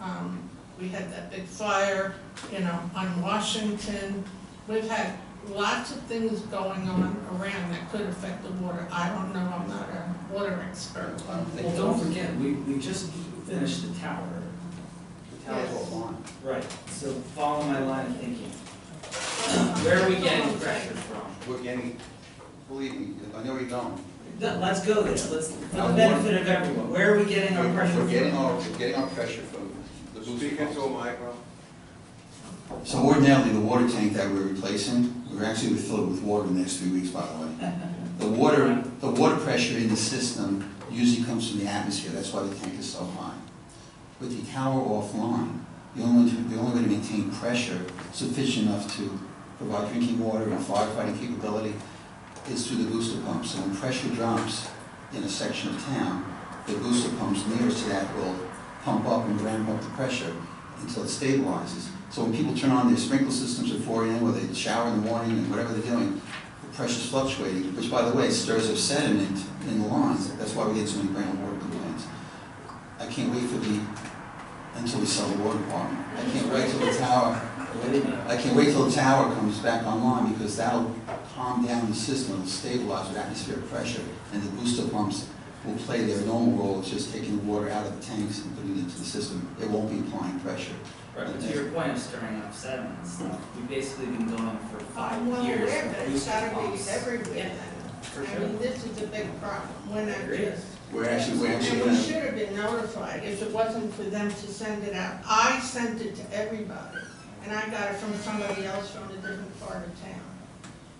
Um, we had that big fire, you know, on Washington. We've had lots of things going on around that could affect the water. I don't know, I'm not a water expert. I don't. Well, don't forget, we, we just finished the tower. The tower's all on. Right, so follow my line of thinking. Where are we getting pressure from? We're getting, believe me, I know where you're going. No, Let's go there, let's, for the benefit of everyone, where are we getting our pressure We're from? getting our, we're getting our pressure from the booster Speak into pumps. a micro. So ordinarily, the water tank that we're replacing, we're actually gonna fill it with water in the next three weeks, by the way. The water, the water pressure in the system usually comes from the atmosphere, that's why the tank is so high. With the tower offline, the only, the only way to maintain pressure sufficient enough to provide drinking water and firefighting capability is through the booster pumps. So when pressure drops in a section of town, the booster pumps nearest to that will pump up and ramp up the pressure until it stabilizes. So when people turn on their sprinkler systems at four AM, or they shower in the morning and whatever they're doing, the pressure's fluctuating, which by the way stirs up sediment in the lawns. That's why we get so many groundwater complaints. I can't wait for the, until we sell the water department. I can't wait till the tower, I can't wait till the tower comes back online, because that'll calm down the system, it'll stabilize with atmospheric pressure, and the booster pumps will play their normal role, of just taking the water out of the tanks and putting it into the system. It won't be applying pressure. Right, but to your point of stirring up sediment and stuff, we've basically been going for five I'm well years aware with that it's booster gotta be pumps. everywhere Yeah, then. for I sure. mean, this is a big problem, we're not Agreed. just. We're actually, actually And we should have been notified if it wasn't for them to send it out. I sent it to everybody, and I got it from somebody else from a different part of town.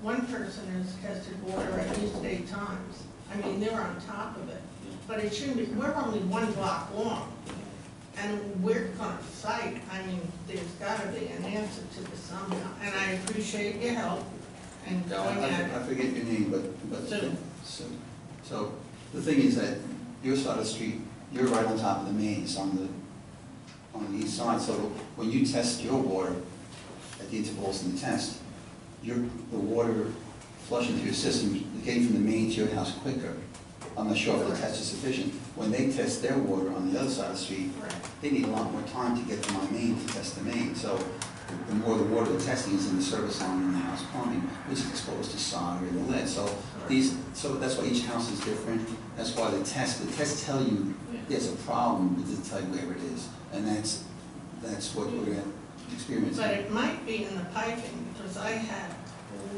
One person has tested water at least eight times. I mean, they're on top of it. But it shouldn't be, we're only one block long, and we're gonna fight. I mean, there's gotta be an answer to this somehow, and I appreciate your help and I going at it. I forget your name, but, but, Sue. so, the thing is that your side of the street, you're right on top of the main, it's on the, on the east side, so when you test your water at the intervals in the test, your, the water flushing through your system, getting from the main to your house quicker. I'm not sure if the test is sufficient. When they test their water on the other side of the street, they need a lot more time to get to my main to test the main. So the more the water they're testing is in the service line in the house plumbing, which is exposed to solder and the lead. So these, so that's why each house is different. That's why the test, the tests tell you there's a problem, but they tell you where it is. And that's, that's what we're gonna experience. But it might be in the piping, because I had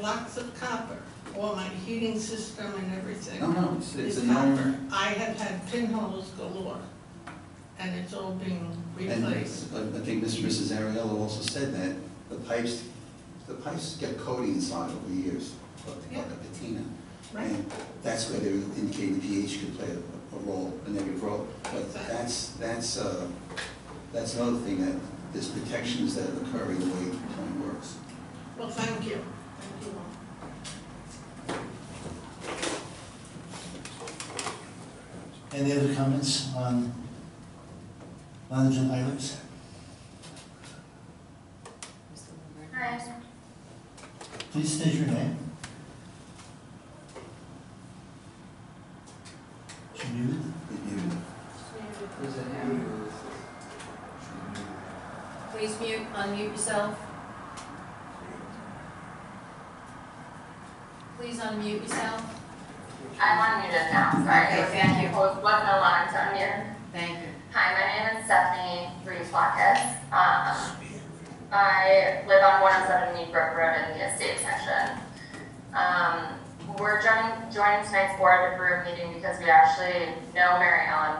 lots of copper, all my heating system and everything. No, no, it's- it's a copper. I have had pinholes galore, and it's all being And replaced. I I think Mr. and Mrs. Ariello also said that the pipes, the pipes get coating inside over the years, like like a patina. Right. And that's where they're indicating the pH could play a, a role, a negative role. But that's, that's, uh, that's another thing, that there's protections that occur in the way the plan works. Well, thank you, thank you all. Any other comments on non-agenda items? Hi, Please state your name. She muted? Please mute, unmute yourself. Please unmute yourself. I'm unmuted now, sorry. Okay, thank you. It wasn't allowed to unmute. Thank you. Hi, my name is Stephanie Reeves. Um, I live on one oh seven Mead Brook Road in the estate section. Um, we're joining, joining tonight's board approve meeting because we actually know Mary Ellen,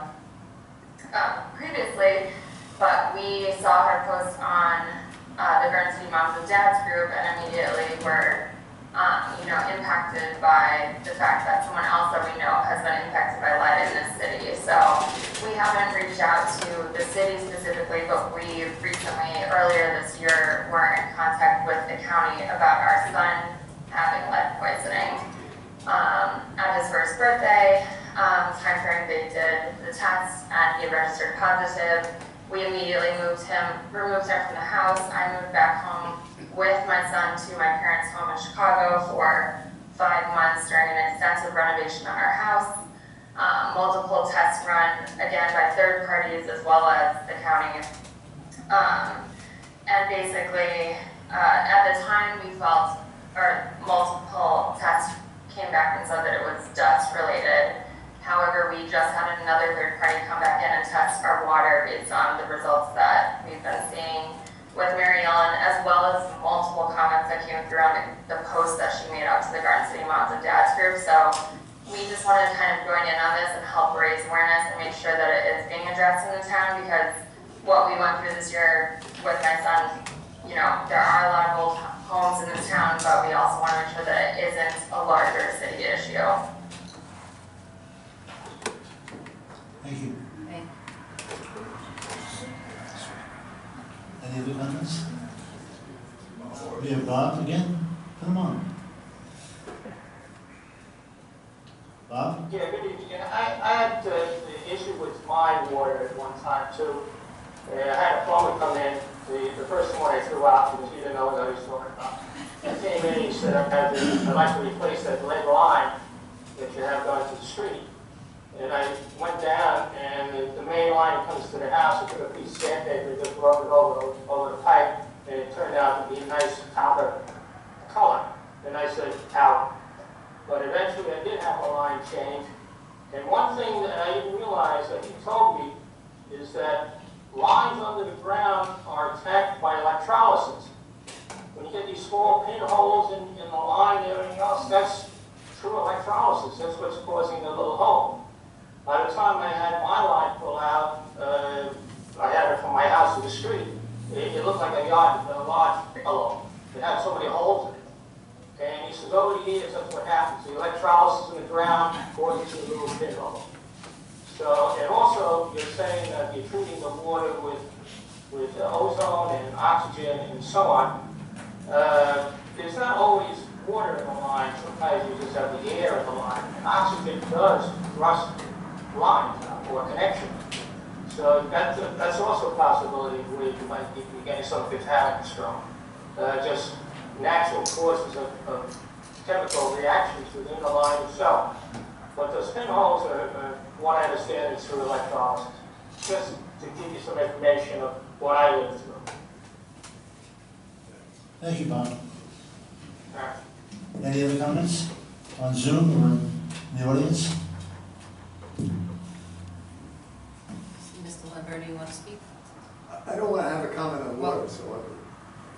um, previously, but we saw her post on, uh, the City Moms and Dads group and immediately were, um, you know, impacted by the fact that someone else that we know has been impacted by lead in this city. So we haven't reached out to the city specifically, but we recently, earlier this year, were in contact with the county about our son having lead poisoning. Um, at his first birthday, um, timeframe, they did the test and he registered positive. We immediately moved him, removed him from the house. I moved back home with my son to my parents' home in Chicago for five months during an extensive renovation on our house. Um, multiple tests run, again, by third parties as well as the county. Um, and basically, uh, at the time, we felt, or multiple tests came back and said that it was dust related. However, we just had another third party come back in and test our water based on the results that we've been seeing with Ellen, as well as multiple comments that came through on the, the post that she made out to the Garden City Moms and Dads group. So we just wanted to kind of join in on this and help raise awareness and make sure that it is being addressed in the town because what we went through this year with my son, you know, there are a lot of old homes in this town, but we also want to make sure that it isn't a larger city issue. Thank you. Thank Any other comments? We have Bob again? Come on. Bob? Yeah, good evening. I, I had uh, the issue with my water at one time too. Uh, I had a plumber come in, the, the first one I threw out, because he didn't know what I was talking about. He came in, he said, I'd, I'd like to replace that lead line that you have going to the street. And I went down, and the, the main line comes to the house, I took a piece of sandpaper, just rubbed it over, over the pipe, and it turned out to be a nice copper color, a nice uh, towel. But eventually I did have a line change, and one thing that I didn't realize that he told me is that lines under the ground are attacked by electrolysis. When you get these small pinholes in, in the line and everything else, that's true electrolysis. That's what's causing the little hole. By the time I had my line pulled out, uh, I had it from my house to the street. It, it looked like a yard, a large pillow. It had so many holes in it. And he says, over the years, that's what happens. The electrolysis in the ground causes a little pinhole. So, and also, you're saying that you're treating the water with, with uh, ozone and oxygen and so on. Uh, there's not always water in the line. Sometimes you just have the air in the line. And oxygen does rust lines uh, or connection. So that's, that's also a possibility where you might be getting some contaminants from. Uh, just natural causes of, of chemical reactions within the line itself. But those pinholes are, are what I understand is through electrolysis. Just to give you some information of what I lived through. Thank you, Bob. Right. Any other comments on Zoom or in the audience? Mr. Lamberti, you want to speak? I don't want to have a comment on water, so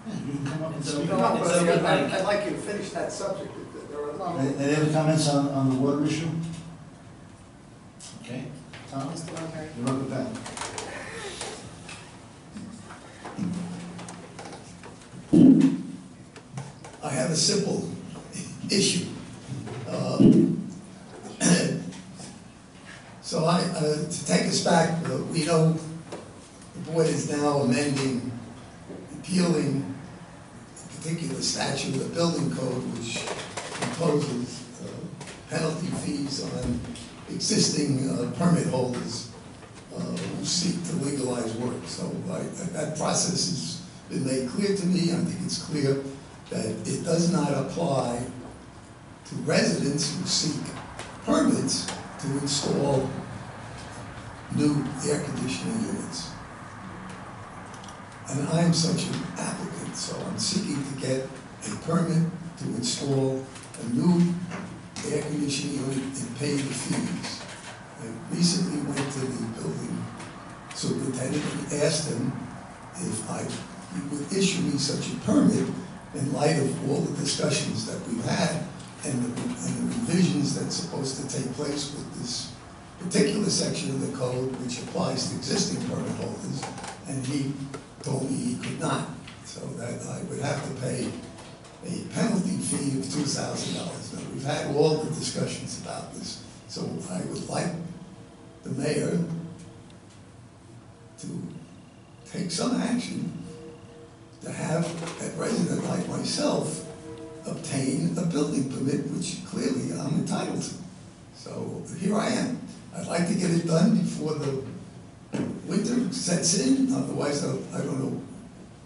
Yeah, you can come up and It's speak. okay. I, no, It's but okay, I'd I'd like you to finish that subject. There are- Any any other comments on, on the water issue? Okay, Tom, Mr. Lamberti? you're up with that. I have a simple issue. Uh, So I, uh, to take us back, uh, we know the board is now amending, repealing a particular statute of the building code which imposes uh, penalty fees on existing uh, permit holders uh, who seek to legalize work. So I- that process has been made clear to me. I think it's clear that it does not apply to residents who seek permits to install new air conditioning units. And I'm such an applicant, so I'm seeking to get a permit to install a new air conditioning unit and pay the fees. I recently went to the building superintendent and asked him if I, he would issue me such a permit in light of all the discussions that we've had and the, and the revisions that's supposed to take place with this particular section of the code which applies to existing permit holders, and he told me he could not, so that I would have to pay a penalty fee of two thousand dollars. Now, we've had all the discussions about this, so I would like the mayor to take some action to have a resident like myself obtain a building permit, which clearly I'm entitled to. So here I am. I'd like to get it done before the winter sets in, otherwise I I don't know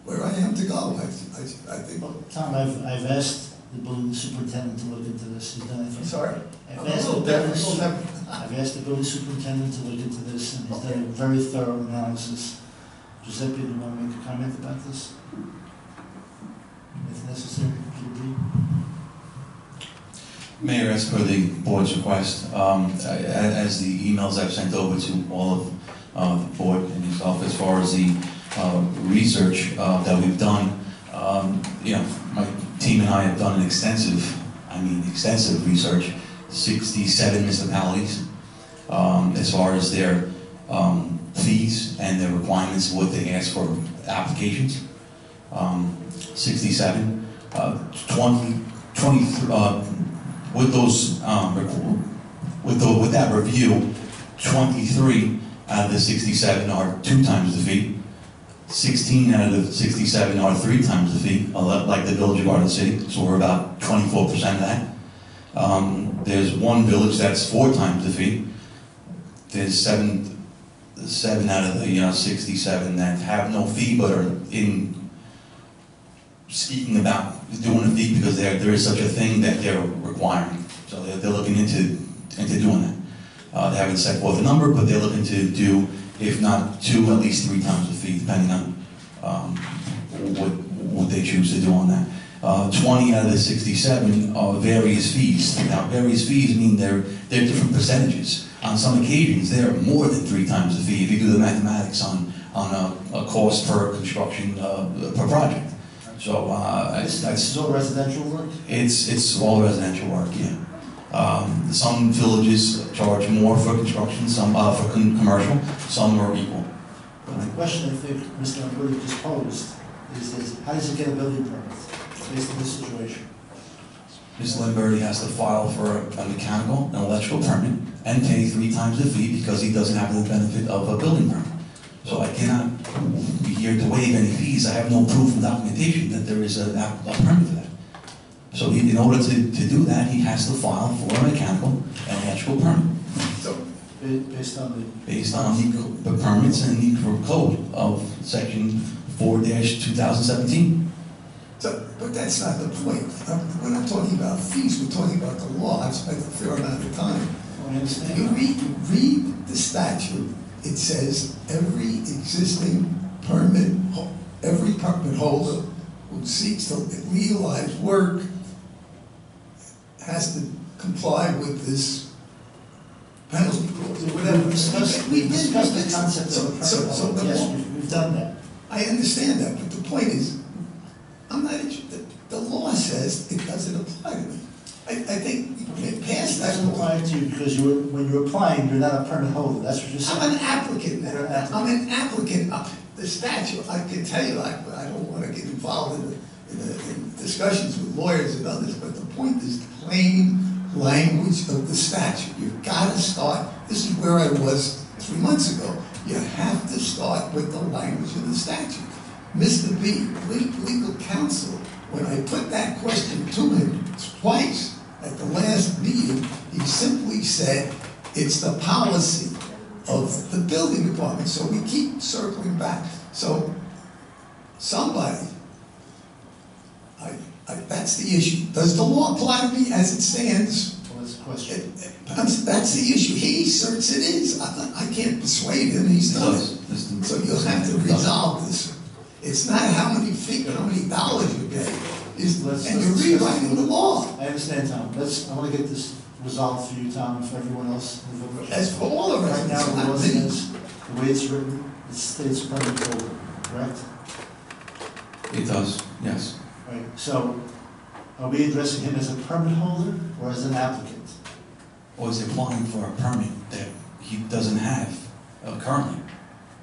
where I am to go. I, I, I think. Tom, I've, I've asked the building superintendent to look into this, he's done anything? Sorry? I've I'm asked the building, a little su- deaf. I've asked the building superintendent to look into this, and he's done a very thorough analysis. Giuseppe, do you want to make a comment about this? If necessary, if you? Mayor, as per the board's request, um, as the emails I've sent over to all of uh, the board and yourself, as far as the uh, research uh, that we've done, um, you know, my team and I have done an extensive, I mean extensive research, 67 municipalities, um, as far as their um, fees and their requirements, what they ask for applications. Um, 67, uh, 20, 20, uh, with those, um, with the, with that review, 23 out of the 67 are two times the fee. 16 out of the 67 are three times the fee, like the Village of Garden City, so we're about 24% of that. Um, there's one village that's four times the fee. There's seven, seven out of the, uh, 67 that have no fee but are in speaking about doing a fee because there, there is such a thing that they're requiring. So they're, they're looking into, into doing that. Uh, They haven't set forth a number, but they're looking to do, if not two, at least three times the fee, depending on um, what, what they choose to do on that. Uh, 20 out of the 67 are various fees. Now, various fees mean they're, they're different percentages. On some occasions, they're more than three times the fee if you do the mathematics on, on a, a cost per construction, uh, per project. So, uh, that's, This that's this is all residential work? it's, it's all residential work, yeah. Um, some villages charge more for construction, some, uh, for con- commercial, some are equal. But the question I think Mr. Lamberti just posed is, is how does he get a building permit based on this situation? Ms. Lamberti has to file for a mechanical and electrical permit and pay three times the fee because he doesn't have the benefit of a building permit. So I cannot be here to waive any fees, I have no proof and documentation that there is a, a permit for that. So he, in order to, to do that, he has to file for a mechanical and electrical permit. So Based on the, based on the the permits and the code of section four two thousand seventeen. So, but that's not the point. We're not talking about fees, we're talking about the law. I've spent a fair amount of time. I understand. You read, you read the statute, it says every existing permit, every permit holder who seeks to legalize work has to comply with this penalty clause or whatever. We've discussed, We discussed the concept of a So- permit so- so the Yes, law- we've, we've done that. I understand that, but the point is, I'm not interested, the law says it doesn't apply to me. I, I think you can It that doesn't apply to you because you're, when you're applying, you're not a permit holder, that's what you're saying. I'm an applicant now, You're an applicant. I'm an applicant, Uh, the statute, I can tell you, I, I don't wanna get involved in, the- in, the- in discussions with lawyers and others, but the point is plain language of the statute. You've gotta start, this is where I was three months ago, you have to start with the language of the statute. Mr. B, le- legal counsel, when I put that question to him twice at the last meeting, he simply said, it's the policy of the building department, so we keep circling back. So, somebody, I, I, that's the issue. Does the law apply to me as it stands? Well, that's the question. That's, that's the issue. He asserts it is. I, I can't persuade him, he's done it. So you'll have to resolve this. It's not how many feet, how many dollars you pay, is, Let's- and you're let's discuss- rewriting the law. I understand, Tom. Let's, I want to get this resolved for you, Tom, and for everyone else in the village. As for all of us, Right now, it's the not law me. says, the way it's written, it states permit holder, correct? It does, yes. Right, so are we addressing him as a permit holder or as an applicant? Or is he applying for a permit that he doesn't have uh, currently.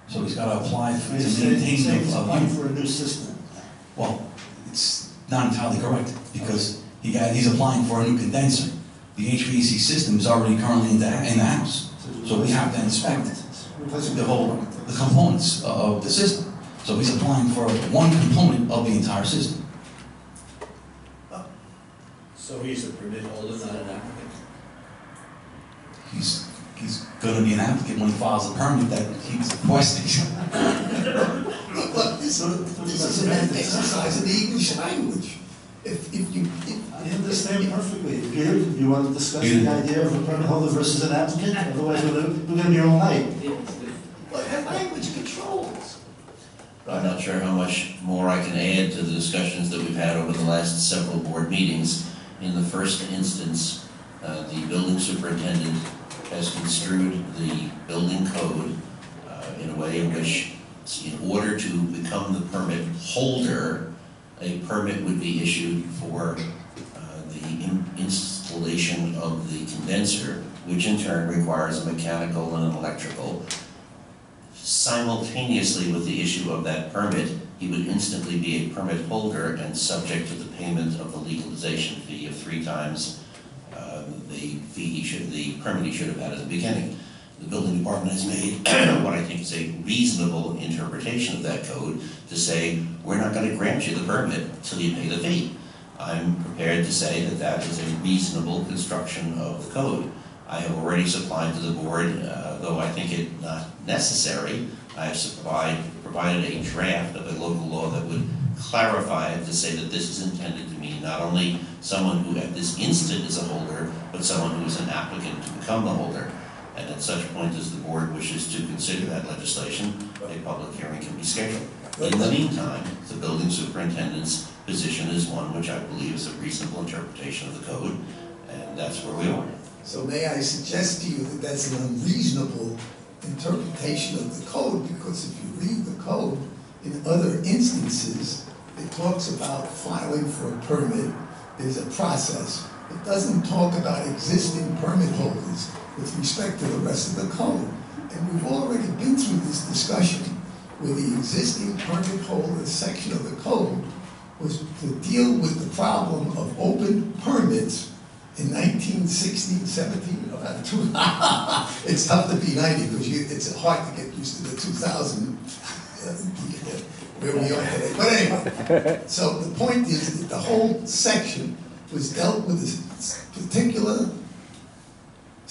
So he's gotta apply for, to He's saying- he's saying he's the, applying for a new system. well, it's not entirely correct, because he got, he's applying for a new condenser. The HVAC system is already currently in the, in the house, so we have to inspect the whole, the components of the system. So he's applying for one component of the entire system. So he's a permit oh, holder, not an applicant? He's, he's gonna be an applicant when he files a permit that he's requesting. Look, look, this, this is an exercise in the English language. If, if you, if. I understand perfectly. Peter, do you want to discuss the idea of a permit holder versus an applicant? Otherwise, we're, we're gonna be here all night. Well, language controls. I'm not sure how much more I can add to the discussions that we've had over the last several board meetings. In the first instance, uh, the building superintendent has construed the building code uh, in a way in which, in order to become the permit holder, a permit would be issued for uh, the in- installation of the condenser, which in turn requires a mechanical and an electrical simultaneously with the issue of that permit, he would instantly be a permit holder and subject to the payment of the legalization fee of three times uh, the fee should, the permit he should have had at the beginning. The building department has made what I think is a reasonable interpretation of that code to say, we're not gonna grant you the permit until you pay the fee. I'm prepared to say that that is a reasonable construction of the code. I have already supplied to the board, uh, though I think it not necessary, I have supplied, provided a draft of a local law that would clarify it to say that this is intended to mean not only someone who at this instant is a holder, but someone who is an applicant to become the holder. And at such point as the board wishes to consider that legislation, a public hearing can be scheduled. In the meantime, the building superintendent's position is one which I believe is a reasonable interpretation of the code, and that's where we are. So may I suggest to you that that's an unreasonable interpretation of the code, because if you read the code, in other instances, it talks about filing for a permit, there's a process. It doesn't talk about existing permit holders with respect to the rest of the code. And we've already been through this discussion where the existing permit holder section of the code was to deal with the problem of open permits in 1916, 17, about two, it's tough to be 90 because it's hard to get used to the 2000, uh, where we are today. But anyway, so the point is that the whole section was dealt with this particular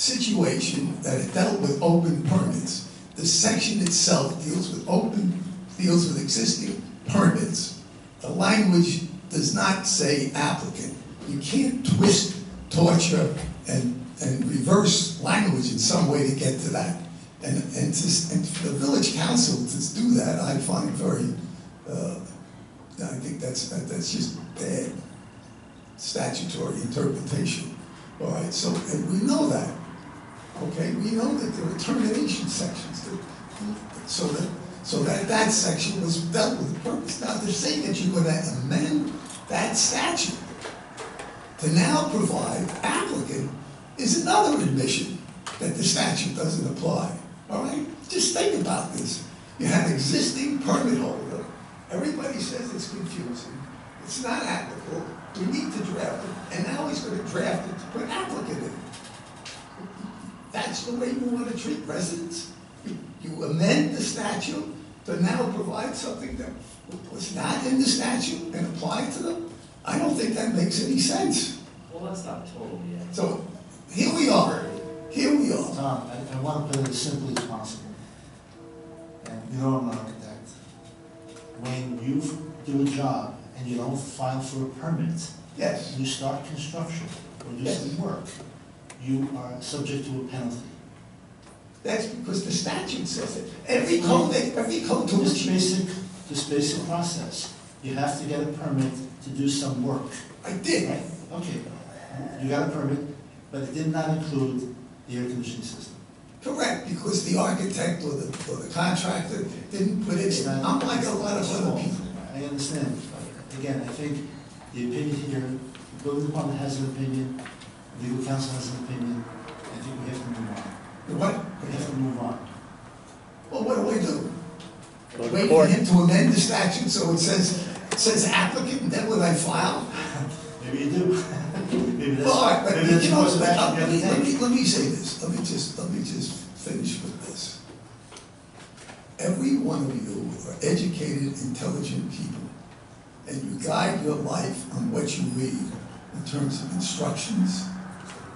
situation that it dealt with open permits. The section itself deals with open, deals with existing permits. The language does not say applicant. You can't twist, torture, and, and reverse language in some way to get to that. And, and, to, and for the village council to do that, I find very, uh, I think that's, that, that's just bad statutory interpretation. All right, so, and we know that. Okay, we know that there are termination sections, that- so that, so that that section was dealt with purpose. Now, they're saying that you're gonna amend that statute to now provide applicant is another admission that the statute doesn't apply, all right? Just think about this. You have existing permit holder, everybody says it's confusing, it's not applicable, we need to draft it, and now he's gonna draft it to put applicant in. That's the way you want to treat residents? You- You amend the statute to now provide something that was not in the statute and apply it to them? I don't think that makes any sense. Well, that's not totally it. So, here we are, here we are. Tom, I, I want to put it as simply as possible. And you know I'm an architect. When you do a job and you don't file for a permit, Yes, you start construction or do Yes. some work, you are subject to a penalty. that's because the statute says it. Every code, every code to This basic, this basic process, you have to get a permit to do some work, I did, right? Okay, you got a permit, but it did not include the air conditioning system. correct, because the architect or the, or the contractor didn't put it in. I'm like a lot of other people. I understand. Again, I think the opinion here, the building department has an opinion, legal counsel has an opinion. I think we have to move on. What? We have to move on. Well, what do we do? Wait for him to amend the statute so it says, it says applicant, and then when I file? Maybe you do. Maybe that's, Well, all right, but maybe that's you the know, course of let me, let me, let me say this, let me just, let me just finish with this. Every one of you are educated, intelligent people, and you guide your life on what you read in terms of instructions,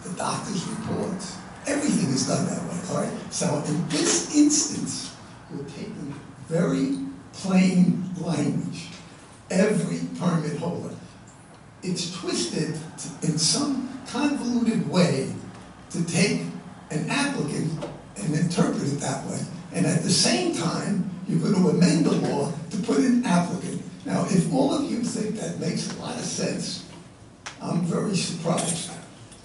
the doctor's reports, everything is done that way, all right? So in this instance, we're taking very plain language. Every permit holder, it's twisted to- in some convoluted way to take an applicant and interpret it that way. And at the same time, you're going to amend the law to put in applicant. Now, if all of you think that makes a lot of sense, I'm very surprised.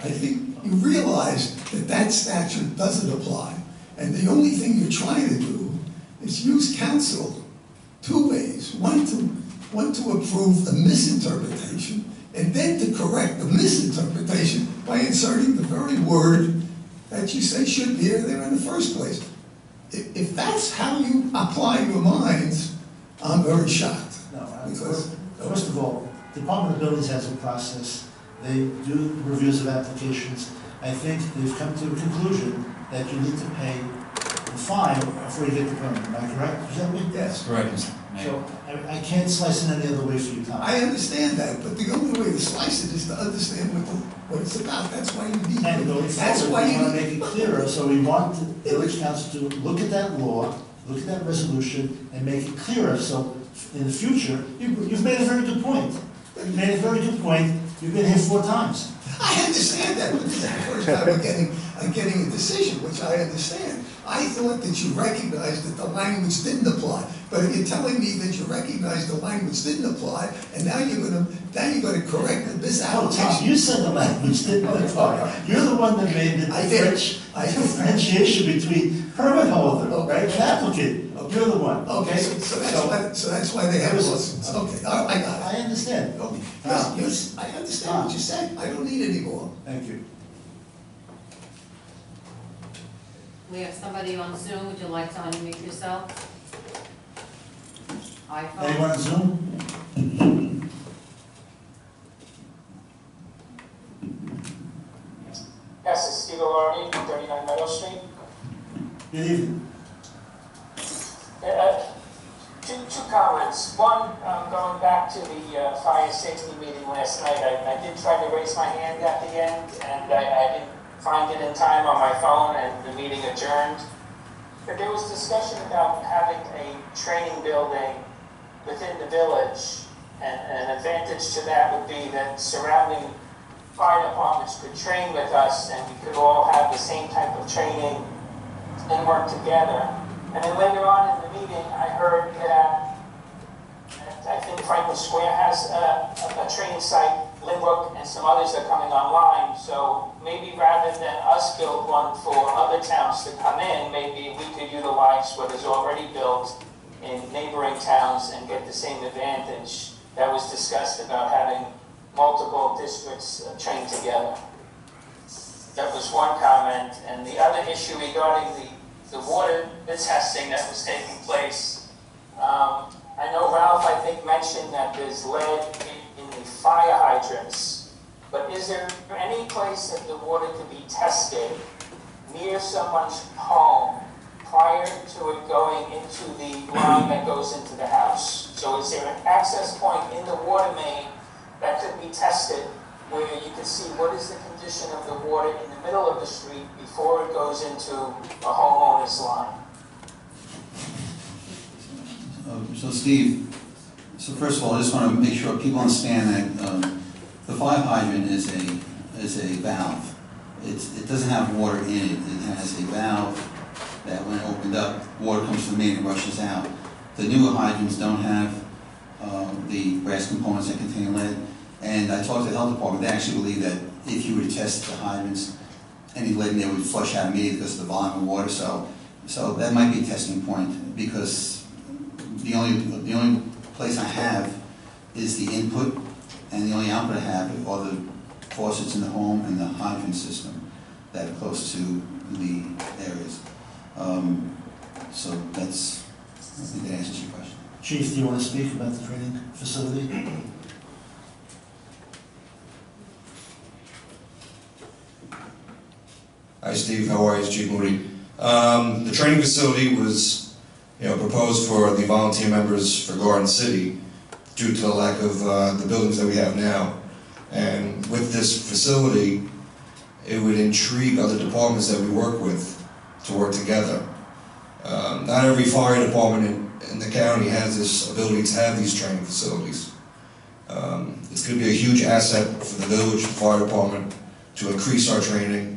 I think you realize that that statute doesn't apply. And the only thing you're trying to do is use counsel two ways. One to, one to approve a misinterpretation, and then to correct the misinterpretation by inserting the very word that you say should be there in the first place. If, if that's how you apply your minds, I'm very shocked. No, Because- first of all, the Department of Buildings has a process. They do reviews of applications. I think they've come to a conclusion that you need to pay the fine before you get the permit. Am I correct? Is that what? Yes. Correct, So I, I can't slice it any other way for you, Tom. I understand that, but the only way to slice it is to understand what, the, what it's about. That's why you need. And going That's forward, why we you want to make it clearer, so we want the village council to look at that law, look at that resolution, and make it clearer, so in the future, you, you've made a very good point. You made a very good point You've been here four times. I understand that, but this is the first time I'm getting, I'm getting a decision, which I understand. I thought that you recognized that the language didn't apply, but if you're telling me that you recognize the language didn't apply, and now you're gonna, now you're gonna correct this Oh, Tom, you said the language didn't apply. You're the one that made the I did. I did. differentiation between permit holder, right, and applicant. You're the one, Okay, so, so that's why, so that's why they have lawsuits. Okay, all right, I got it. I understand. Okay, Tom. Yes, yes, I understand what you said. I don't need any more. Thank you. We have somebody on Zoom, would you like to unmute yourself? iPhone? Anyone on Zoom? Yes, it's Steve Alardi, 39 Meadow Street. Good evening. Uh, Two, two comments. One, um, going back to the uh, fire safety meeting last night, I, I did try to raise my hand at the end, and I, I didn't find it in time on my phone, and the meeting adjourned. But there was discussion about having a training building within the village, and an advantage to that would be that surrounding fire departments could train with us, and we could all have the same type of training and work together. And then later on in the meeting, I heard that, I think Franklin Square has a, a, training site, Lynbrook and some others are coming online. So maybe rather than us build one for other towns to come in, maybe we could utilize what is already built in neighboring towns and get the same advantage that was discussed about having multiple districts uh, trained together. That was one comment. And the other issue regarding the, the water the testing that was taking place. Um, I know Ralph, I think, mentioned that there's lead in, in the fire hydrants. But is there any place that the water could be tested near someone's home prior to it going into the line that goes into the house? So is there an access point in the water main that could be tested where you can see what is the condition of the water in the middle of the street before it goes into a homeowner's line? Uh, So Steve, so first of all, I just want to make sure people understand that um, the fire hydrant is a, is a valve. It's, it doesn't have water in it, it has a valve that when opened up, water comes from the main and rushes out. The newer hydrants don't have um, the brass components that contain lead. And I talked to the health department, they actually believe that if you were to test the hydrants, any lead in there would flush out immediately because of the volume of water, so, so that might be a testing point, because the only, the only place I have is the input, and the only output I have are the faucets in the home and the hydrant system that are close to the areas. Um, So that's, I think that answers your question. Chief, do you want to speak about the training facility? Hi, Steve. How are you? It's Chief Moody. Um, the training facility was, you know, proposed for the volunteer members for Garden City due to the lack of uh, the buildings that we have now. And with this facility, it would intrigue other departments that we work with to work together. Um, not every fire department in, in the county has this ability to have these training facilities. Um, it's going to be a huge asset for the village fire department to increase our training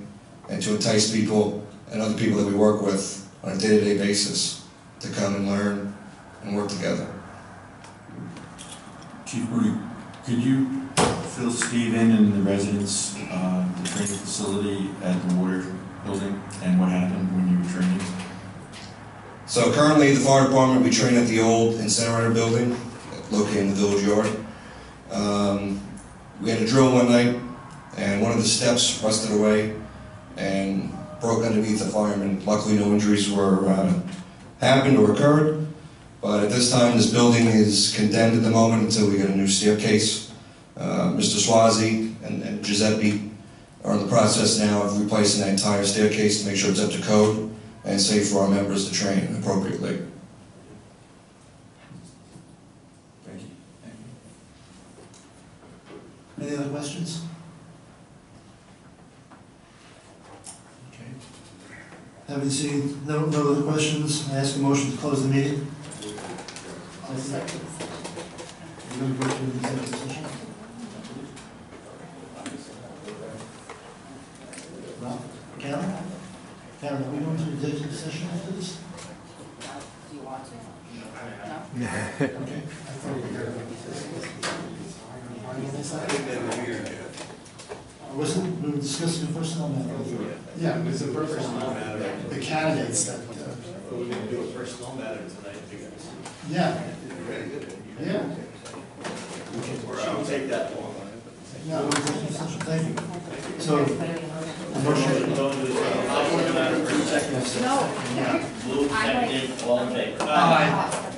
and to entice people and other people that we work with on a day-to-day basis to come and learn and work together. Chief Rudy, could you fill Steve in and the residents, uh, the training facility at the water building and what happened when you were training? So currently, the fire department, we train at the old incinerator building located in the village yard. Um, we had a drill one night, and one of the steps rusted away and broke underneath the fireman. Luckily, no injuries were uh, happened or occurred. But at this time, this building is condemned at the moment until we get a new staircase. Uh, Mr. Suozzi and, and Giuseppe are in the process now of replacing that entire staircase to make sure it's up to code and safe for our members to train appropriately. Thank you. Any other questions? Having seen no, no other questions, I ask a motion to close the meeting. I second. We're to go the executive session. Rob, Karen? Karen, are we going to the executive session after this? Do you want to? No? Okay. I think that. Wasn't, we were discussing a personnel matter. Yeah, it was a personal matter. the candidates that, uh, We're gonna do a personnel matter tonight, you guys. yeah, yeah. I'll take that long. No, executive session, thank you. So, a motion, Go into the, I'll put the matter for executive session. yeah. Move, seconded, all in favor? Aye.